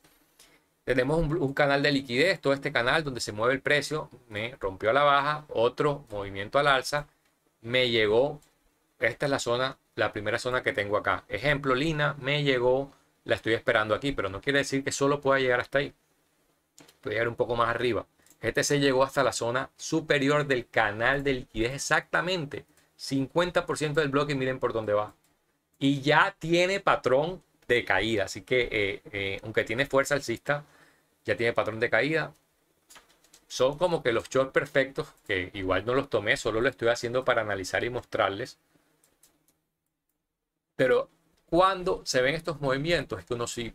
Tenemos un, un, canal de liquidez, todo este canal donde se mueve el precio, me rompió a la baja, otro movimiento al alza, me llegó, esta es la zona, la primera zona que tengo acá. Ejemplo, Lina, me llegó, la estoy esperando aquí, pero no quiere decir que solo pueda llegar hasta ahí. Puede llegar un poco más arriba. GTC llegó hasta la zona superior del canal de liquidez exactamente. 50% del bloque, miren por dónde va. Y ya tiene patrón de caída. Así que eh, eh, aunque tiene fuerza alcista, ya tiene patrón de caída. Son como que los short perfectos, que igual no los tomé, solo lo estoy haciendo para analizar y mostrarles. Pero cuando se ven estos movimientos, es que uno sí,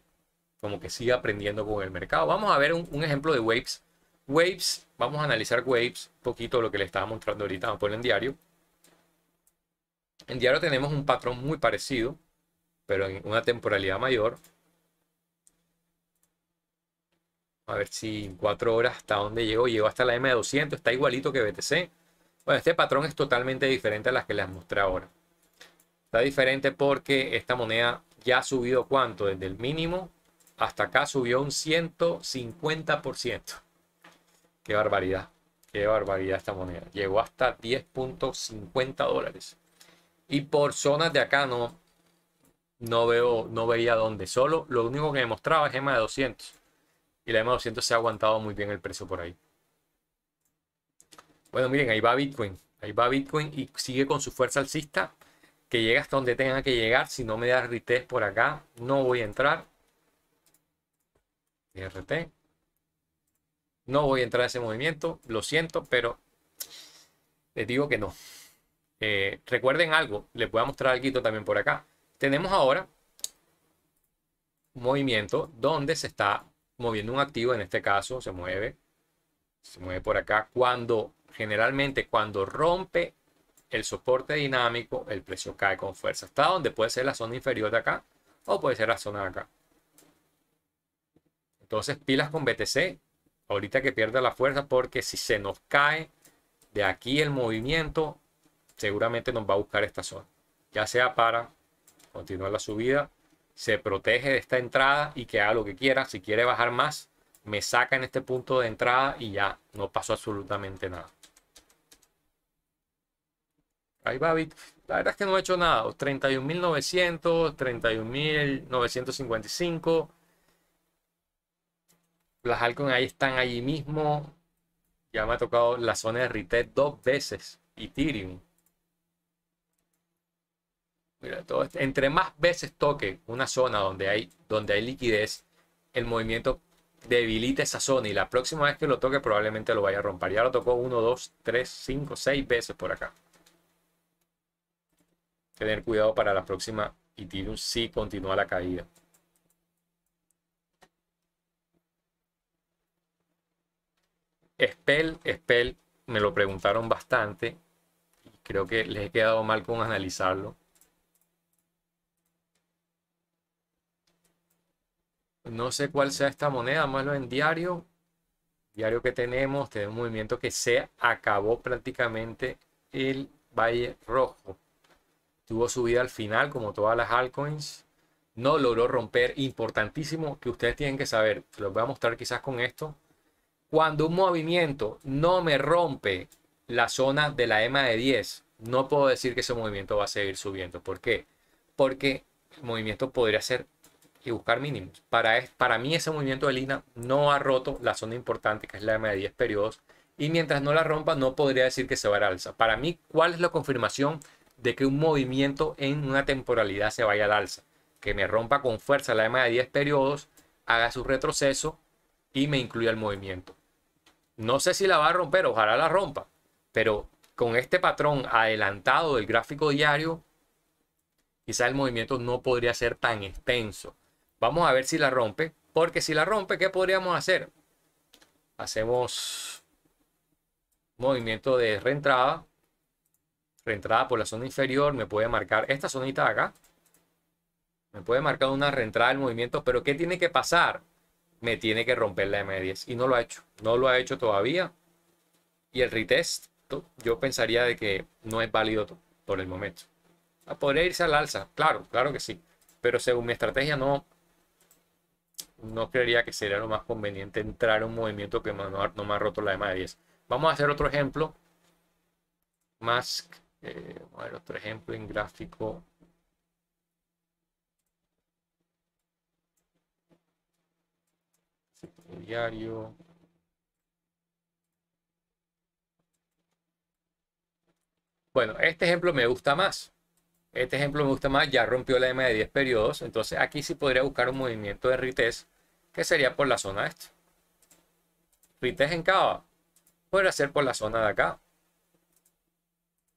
como que sigue aprendiendo con el mercado. Vamos a ver un ejemplo de Waves. Waves, vamos a analizar Waves, un poquito lo que le estaba mostrando ahorita, vamos a poner en diario. En diario tenemos un patrón muy parecido, pero en una temporalidad mayor. A ver si en cuatro horas hasta dónde llegó. Llegó hasta la M200, está igualito que BTC. Bueno, este patrón es totalmente diferente a las que les mostré ahora. Está diferente porque esta moneda ya ha subido cuánto, desde el mínimo hasta acá subió un 150%. Qué barbaridad, qué barbaridad esta moneda. Llegó hasta 10.50 dólares. Y por zonas de acá no, no veo, no veía dónde. Solo lo único que me mostraba es EMA de 200. Y la EMA de 200 se ha aguantado muy bien el precio por ahí. Bueno, miren, ahí va Bitcoin. Ahí va Bitcoin y sigue con su fuerza alcista. Que llega hasta donde tenga que llegar. Si no me da retest por acá, no voy a entrar. RT. No voy a entrar a ese movimiento. Lo siento, pero les digo que no. Eh, recuerden algo, les voy a mostrar algo también por acá. Tenemos ahora un movimiento donde se está moviendo un activo, en este caso se mueve, se mueve por acá. Cuando generalmente cuando rompe el soporte dinámico, el precio cae con fuerza. Hasta donde puede ser la zona inferior de acá o puede ser la zona de acá. Entonces pilas con BTC, ahorita que pierda la fuerza porque si se nos cae de aquí el movimiento, seguramente nos va a buscar esta zona. Ya sea para continuar la subida, se protege de esta entrada y que haga lo que quiera. Si quiere bajar más, me saca en este punto de entrada y ya no pasó absolutamente nada. Ahí va La verdad es que no he hecho nada. 31.900, 31.955. Las Alcon ahí están allí mismo. Ya me ha tocado la zona de retest dos veces. Ethereum. Mira, todo este, entre más veces toque una zona donde hay, donde hay liquidez, el movimiento debilita esa zona y la próxima vez que lo toque probablemente lo vaya a romper. Ya lo tocó 1, 2, 3, 5, 6 veces por acá. Tener cuidado para la próxima Ethereum si continúa la caída. Spell, Spell, me lo preguntaron bastante. Y creo que les he quedado mal con analizarlo. No sé cuál sea esta moneda, más lo en diario. Diario que tenemos, tenemos un movimiento que se acabó prácticamente el Valle Rojo. Tuvo subida al final, como todas las altcoins. No logró romper. Importantísimo que ustedes tienen que saber. Se los voy a mostrar quizás con esto. Cuando un movimiento no me rompe la zona de la EMA de 10, no puedo decir que ese movimiento va a seguir subiendo. ¿Por qué? Porque el movimiento podría ser y buscar mínimos. Para, para mí ese movimiento de Lina no ha roto la zona importante que es la EMA de 10 periodos y mientras no la rompa no podría decir que se va a alza. Para mí, ¿cuál es la confirmación de que un movimiento en una temporalidad se vaya al alza? Que me rompa con fuerza la EMA de 10 periodos, haga su retroceso y me incluya el movimiento. No sé si la va a romper, ojalá la rompa, pero con este patrón adelantado del gráfico diario, quizá el movimiento no podría ser tan extenso. Vamos a ver si la rompe. Porque si la rompe, ¿qué podríamos hacer? Hacemos movimiento de reentrada. Reentrada por la zona inferior. Me puede marcar esta zonita de acá. Me puede marcar una reentrada del movimiento. Pero ¿qué tiene que pasar? Me tiene que romper la M10. Y no lo ha hecho. No lo ha hecho todavía. Y el retest, yo pensaría de que no es válido por el momento. Podría irse al alza. Claro, claro que sí. Pero según mi estrategia no, no creería que sería lo más conveniente entrar en un movimiento que no, no me ha roto la EMA de 10. Vamos a hacer otro ejemplo. Más, eh, vamos a ver otro ejemplo en gráfico. Diario. Bueno, este ejemplo me gusta más. Este ejemplo me gusta más, ya rompió la EMA de 10 periodos, entonces aquí sí podría buscar un movimiento de retest que sería por la zona de esto. Retest en Cava, podría ser por la zona de acá. Lo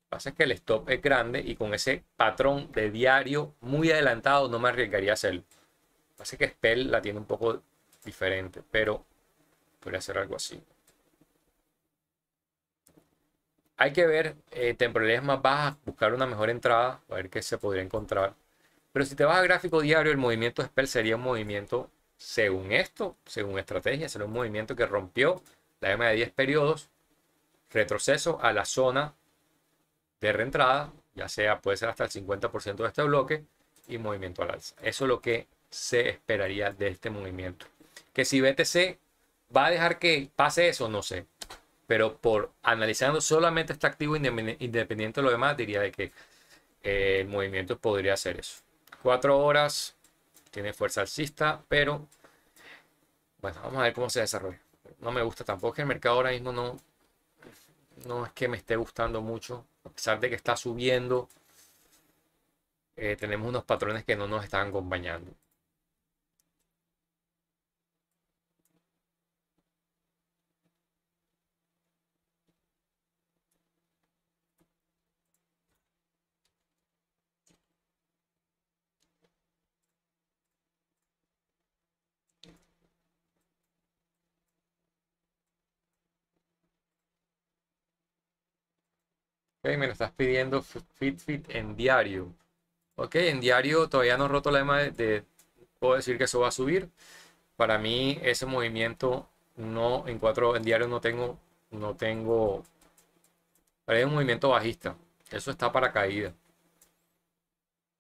que pasa es que el stop es grande y con ese patrón de diario muy adelantado no me arriesgaría a hacerlo. Lo que pasa es que Spell la tiene un poco diferente, pero podría hacer algo así. Hay que ver eh, temporalidades más bajas, buscar una mejor entrada, a ver qué se podría encontrar. Pero si te vas a gráfico diario, el movimiento Spell sería un movimiento, según esto, según estrategia, sería un movimiento que rompió la EMA de 10 periodos, retroceso a la zona de reentrada, ya sea puede ser hasta el 50% de este bloque, y movimiento al alza. Eso es lo que se esperaría de este movimiento. Que si BTC va a dejar que pase eso, no sé pero por analizando solamente este activo independiente de lo demás, diría de que eh, el movimiento podría hacer eso. Cuatro horas, tiene fuerza alcista, pero bueno, vamos a ver cómo se desarrolla. No me gusta tampoco que el mercado ahora mismo no, no es que me esté gustando mucho, a pesar de que está subiendo. Eh, tenemos unos patrones que no nos están acompañando. Ok, me lo estás pidiendo FitFit en diario. Ok, en diario todavía no he roto la EMA de, puedo decir que eso va a subir. Para mí ese movimiento no en cuatro en diario no tengo no tengo para un movimiento bajista. Eso está para caída.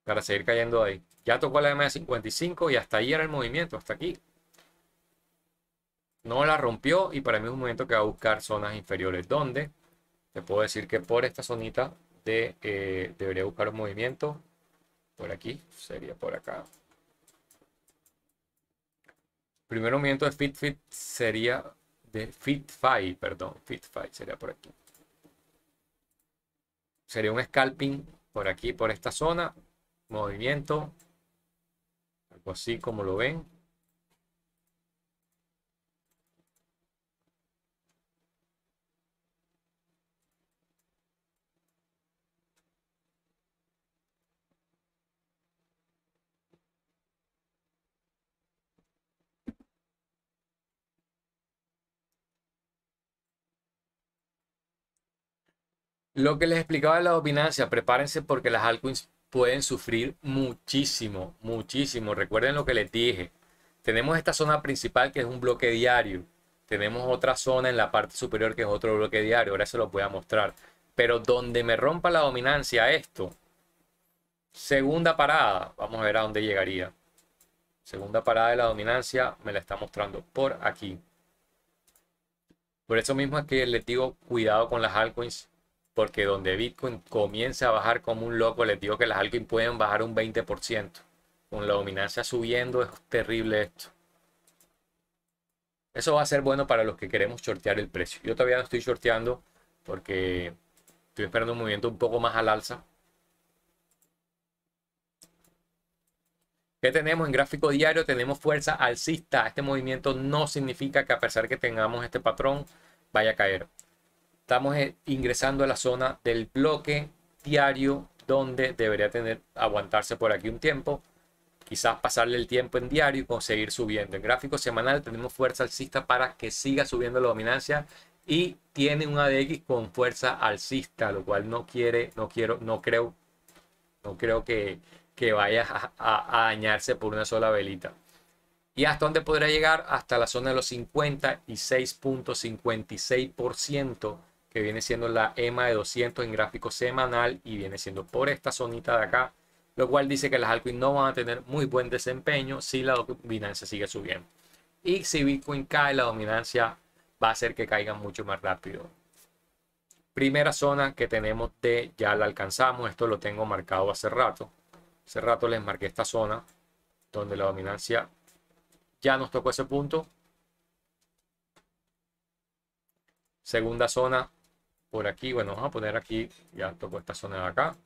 Para seguir cayendo ahí. Ya tocó la EMA de 55 y hasta ahí era el movimiento, hasta aquí. No la rompió y para mí es un movimiento que va a buscar zonas inferiores. ¿Dónde? Te puedo decir que por esta zonita de, eh, debería buscar un movimiento por aquí, sería por acá. primer movimiento de Fit Fit sería de Fit Five, perdón, Fit Five sería por aquí. Sería un scalping por aquí, por esta zona, movimiento, algo así como lo ven. Lo que les explicaba de la dominancia, prepárense porque las altcoins pueden sufrir muchísimo, muchísimo. Recuerden lo que les dije. Tenemos esta zona principal que es un bloque diario. Tenemos otra zona en la parte superior que es otro bloque diario. Ahora se los voy a mostrar. Pero donde me rompa la dominancia esto, segunda parada, vamos a ver a dónde llegaría. Segunda parada de la dominancia me la está mostrando por aquí. Por eso mismo es que les digo cuidado con las altcoins porque donde Bitcoin comience a bajar como un loco, les digo que las altcoins pueden bajar un 20%. Con la dominancia subiendo es terrible esto. Eso va a ser bueno para los que queremos shortear el precio. Yo todavía no estoy shorteando porque estoy esperando un movimiento un poco más al alza. ¿Qué tenemos en gráfico diario? Tenemos fuerza alcista. Este movimiento no significa que a pesar que tengamos este patrón vaya a caer. Estamos eh, ingresando a la zona del bloque diario donde debería tener aguantarse por aquí un tiempo. Quizás pasarle el tiempo en diario y conseguir subiendo. En gráfico semanal tenemos fuerza alcista para que siga subiendo la dominancia y tiene un ADX con fuerza alcista, lo cual no quiere, no quiero, no creo, no creo que, que vaya a, dañarse por una sola velita. ¿Y hasta dónde podrá llegar? Hasta la zona de los 56.56% que viene siendo la EMA de 200 en gráfico semanal y viene siendo por esta zonita de acá lo cual dice que las altcoins no van a tener muy buen desempeño si la dominancia sigue subiendo. Y si Bitcoin cae, la dominancia va a hacer que caigan mucho más rápido. Primera zona que tenemos de ya la alcanzamos, esto lo tengo marcado hace rato. Hace rato les marqué esta zona donde la dominancia ya nos tocó ese punto. Segunda zona por aquí, bueno, vamos a poner aquí, ya tocó esta zona de acá.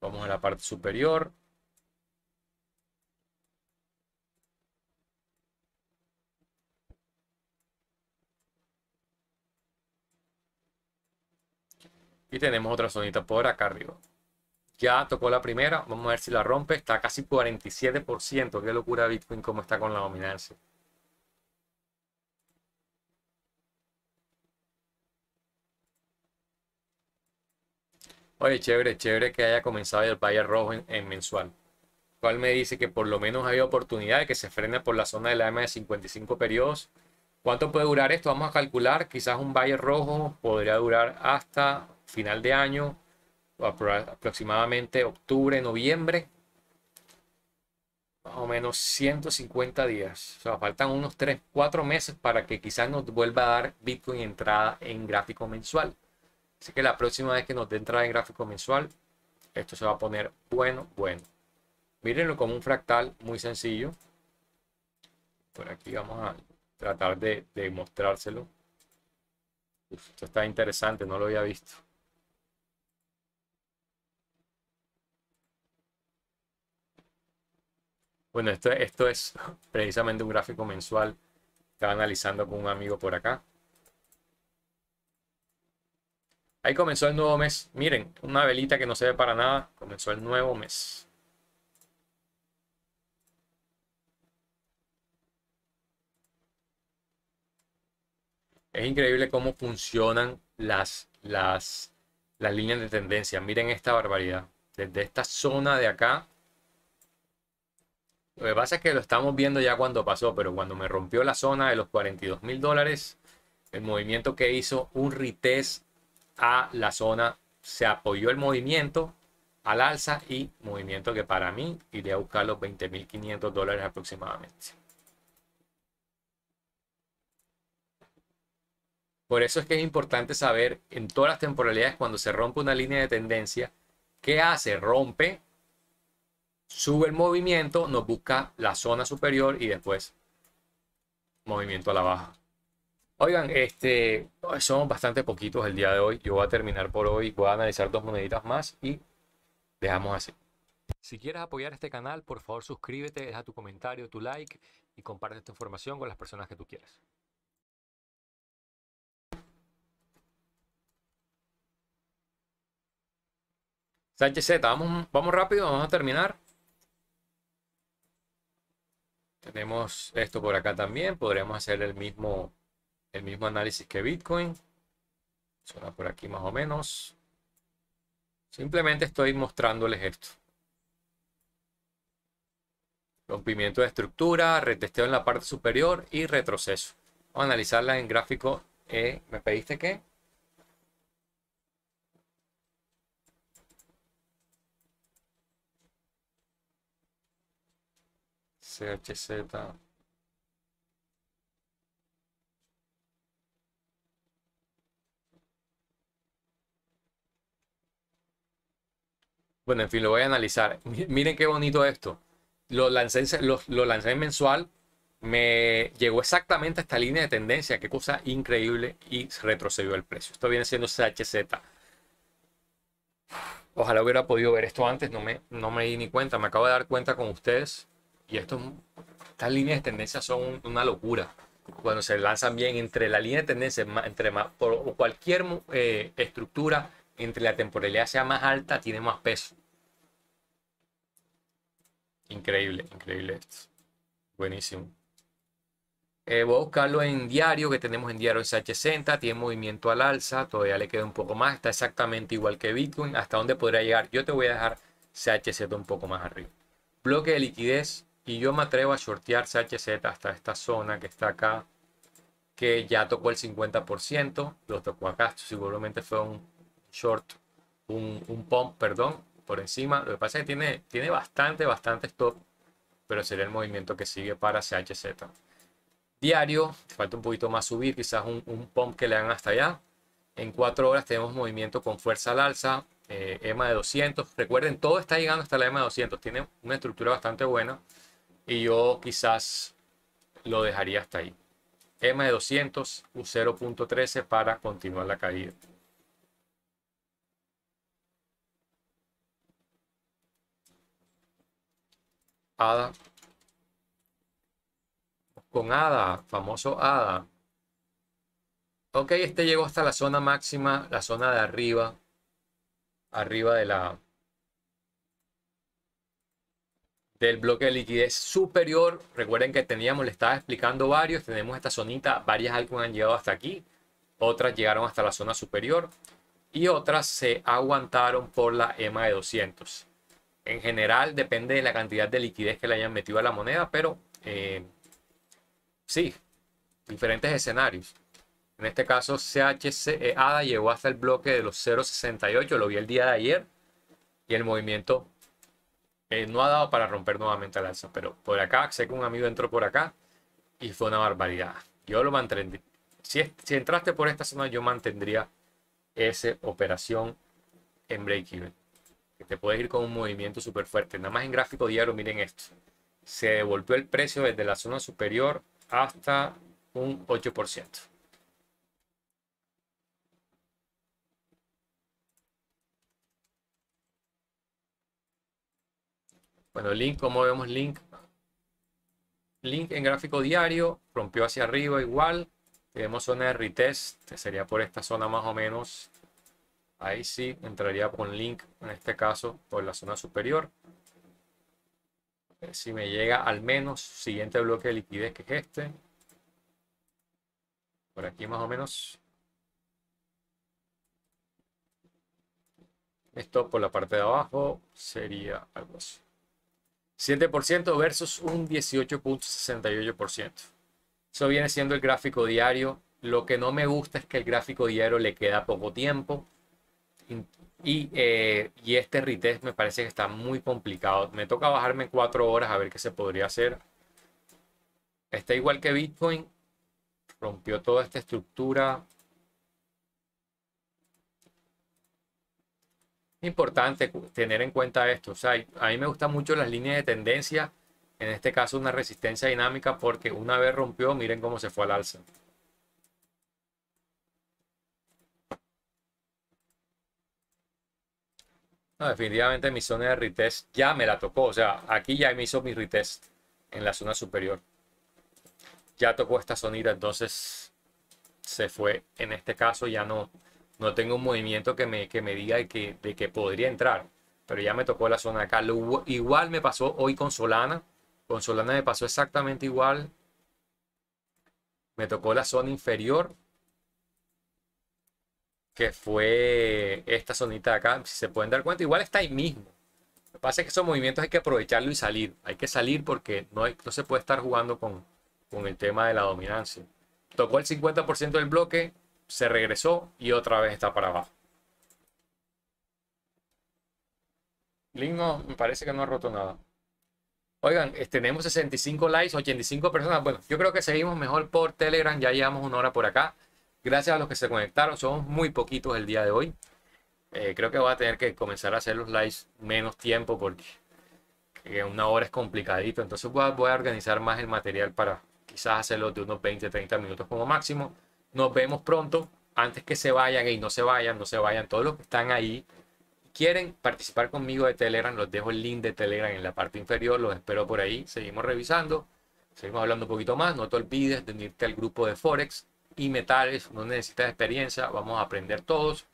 Vamos a la parte superior. Y tenemos otra zonita por acá arriba. Ya tocó la primera. Vamos a ver si la rompe. Está casi 47%. Qué locura Bitcoin cómo está con la dominancia. Oye, chévere, chévere que haya comenzado el Valle Rojo en, mensual. Cual me dice que por lo menos hay oportunidad de que se frene por la zona de la M de 55 periodos. ¿Cuánto puede durar esto? Vamos a calcular. Quizás un Valle Rojo podría durar hasta final de año, aproximadamente octubre, noviembre. Más o menos 150 días. O sea, faltan unos 3, 4 meses para que quizás nos vuelva a dar Bitcoin entrada en gráfico mensual. Así que la próxima vez que nos dé entrada en gráfico mensual, esto se va a poner bueno, bueno. Mírenlo como un fractal muy sencillo. Por aquí vamos a tratar de, de mostrárselo. esto está interesante, no lo había visto. Bueno, esto, esto es precisamente un gráfico mensual. Estaba analizando con un amigo por acá. Ahí comenzó el nuevo mes. Miren, una velita que no se ve para nada. Comenzó el nuevo mes. Es increíble cómo funcionan las, las, las líneas de tendencia. Miren esta barbaridad. Desde esta zona de acá. Lo que pasa es que lo estamos viendo ya cuando pasó, pero cuando me rompió la zona de los 42 mil dólares, el movimiento que hizo un retest a la zona, se apoyó el movimiento al alza y movimiento que para mí iría a buscar los 20.500 dólares aproximadamente. Por eso es que es importante saber en todas las temporalidades cuando se rompe una línea de tendencia, ¿qué hace? Rompe, sube el movimiento, nos busca la zona superior y después movimiento a la baja. Oigan, este, somos bastante poquitos el día de hoy. Yo voy a terminar por hoy. Voy a analizar dos moneditas más y dejamos así. Si quieres apoyar este canal, por favor suscríbete, deja tu comentario, tu like y comparte esta información con las personas que tú quieras. Sánchez vamos, vamos rápido, vamos a terminar. Tenemos esto por acá también. Podríamos hacer el mismo el mismo análisis que Bitcoin. Suena por aquí más o menos. Simplemente estoy mostrándoles esto. Rompimiento de estructura, retesteo en la parte superior y retroceso. Vamos a analizarla en gráfico. E. ¿Me pediste qué? CHZ. Bueno, en fin, lo voy a analizar. Miren qué bonito esto. Lo lancé, lo, mensual. Me llegó exactamente a esta línea de tendencia. Qué cosa increíble. Y retrocedió el precio. Esto viene siendo CHZ. Ojalá hubiera podido ver esto antes. No me, no me di ni cuenta. Me acabo de dar cuenta con ustedes. Y esto, estas líneas de tendencia son una locura. Cuando se lanzan bien entre la línea de tendencia, entre por cualquier eh, estructura, entre la temporalidad sea más alta, tiene más peso. Increíble, increíble esto. Buenísimo. Eh, voy a buscarlo en diario, que tenemos en diario SH60, tiene movimiento al alza, todavía le queda un poco más, está exactamente igual que Bitcoin. ¿Hasta dónde podría llegar? Yo te voy a dejar CHZ un poco más arriba. Bloque de liquidez y yo me atrevo a shortear CHZ hasta esta zona que está acá, que ya tocó el 50%, lo tocó acá, seguramente fue un short, un, un pump, perdón, por encima. Lo que pasa es que tiene, tiene bastante, bastante stop, pero sería el movimiento que sigue para CHZ. Diario, falta un poquito más subir, quizás un, un pump que le hagan hasta allá. En 4 horas tenemos movimiento con fuerza al alza, eh, EMA de 200. Recuerden, todo está llegando hasta la EMA de 200. Tiene una estructura bastante buena y yo quizás lo dejaría hasta ahí. EMA de 200, U0.13 para continuar la caída. ADA. Con ADA, famoso ADA. Ok, este llegó hasta la zona máxima, la zona de arriba, arriba de la del bloque de liquidez superior. Recuerden que teníamos, le estaba explicando varios, tenemos esta zonita, varias algo han llegado hasta aquí, otras llegaron hasta la zona superior y otras se aguantaron por la EMA de 200. En general depende de la cantidad de liquidez que le hayan metido a la moneda, pero eh, sí, diferentes escenarios. En este caso, CHC eh, ADA llegó hasta el bloque de los 0.68, lo vi el día de ayer, y el movimiento eh, no ha dado para romper nuevamente al alza, pero por acá, sé que un amigo entró por acá y fue una barbaridad. Yo lo mantendría. Si, si entraste por esta zona, yo mantendría esa operación en break-even. Te puedes ir con un movimiento súper fuerte. Nada más en gráfico diario, miren esto. Se devolvió el precio desde la zona superior hasta un 8%. Bueno, Link, como vemos, Link. Link en gráfico diario, rompió hacia arriba igual. Tenemos zona de retest, que sería por esta zona más o menos. Ahí sí, entraría con Link, en este caso, por la zona superior. Si me llega al menos, siguiente bloque de liquidez que es este. Por aquí más o menos. Esto por la parte de abajo sería algo así. 7% versus un 18.68%. Eso viene siendo el gráfico diario. Lo que no me gusta es que el gráfico diario le queda poco tiempo. Y, eh, y este retest me parece que está muy complicado. Me toca bajarme 4 horas a ver qué se podría hacer. Está igual que Bitcoin. Rompió toda esta estructura. importante tener en cuenta esto. O sea, a mí me gustan mucho las líneas de tendencia, en este caso una resistencia dinámica, porque una vez rompió, miren cómo se fue al alza. Definitivamente mi zona de retest ya me la tocó. O sea, aquí ya me hizo mi retest en la zona superior. Ya tocó esta zonita, entonces se fue. En este caso ya no, no tengo un movimiento que me, que me diga que, de que podría entrar. Pero ya me tocó la zona de acá. igual me pasó hoy con Solana. Con Solana me pasó exactamente igual. Me tocó la zona inferior. Que fue esta zonita de acá. Si se pueden dar cuenta, igual está ahí mismo. Lo que pasa es que esos movimientos hay que aprovecharlo y salir. Hay que salir porque no, no se puede estar jugando con, con el tema de la dominancia. Tocó el 50% del bloque, se regresó y otra vez está para abajo. Link me parece que no ha roto nada. Oigan, tenemos 65 likes, 85 personas. Bueno, yo creo que seguimos mejor por Telegram. Ya llevamos una hora por acá. Gracias a los que se conectaron. Somos muy poquitos el día de hoy. Eh, creo que voy a tener que comenzar a hacer los likes menos tiempo porque una hora es complicadito. Entonces voy a, voy a organizar más el material para quizás hacerlo de unos 20, 30 minutos como máximo. Nos vemos pronto. Antes que se vayan y no se vayan, no se vayan. Todos los que están ahí quieren participar conmigo de Telegram, los dejo el link de Telegram en la parte inferior. Los espero por ahí. Seguimos revisando. Seguimos hablando un poquito más. No te olvides de unirte al grupo de Forex y metales. No necesitas experiencia. Vamos a aprender todos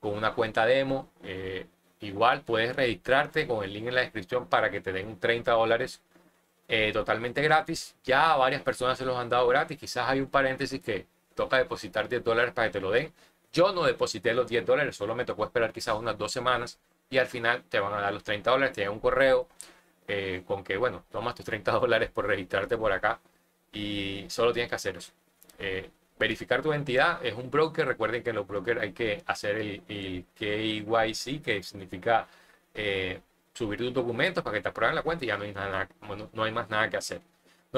con una cuenta demo. Eh, igual puedes registrarte con el link en la descripción para que te den 30 dólares eh, totalmente gratis. Ya a varias personas se los han dado gratis. Quizás hay un paréntesis que toca depositar 10 dólares para que te lo den. Yo no deposité los 10 dólares, solo me tocó esperar quizás unas dos semanas y al final te van a dar los 30 dólares, te llega un correo eh, con que, bueno, tomas tus 30 dólares por registrarte por acá y solo tienes que hacer eso. Verificar tu identidad es un broker. Recuerden que en los brokers hay que hacer el, KYC, que significa subir tus documentos para que te aprueben la cuenta y ya no hay, nada, no hay más nada que hacer.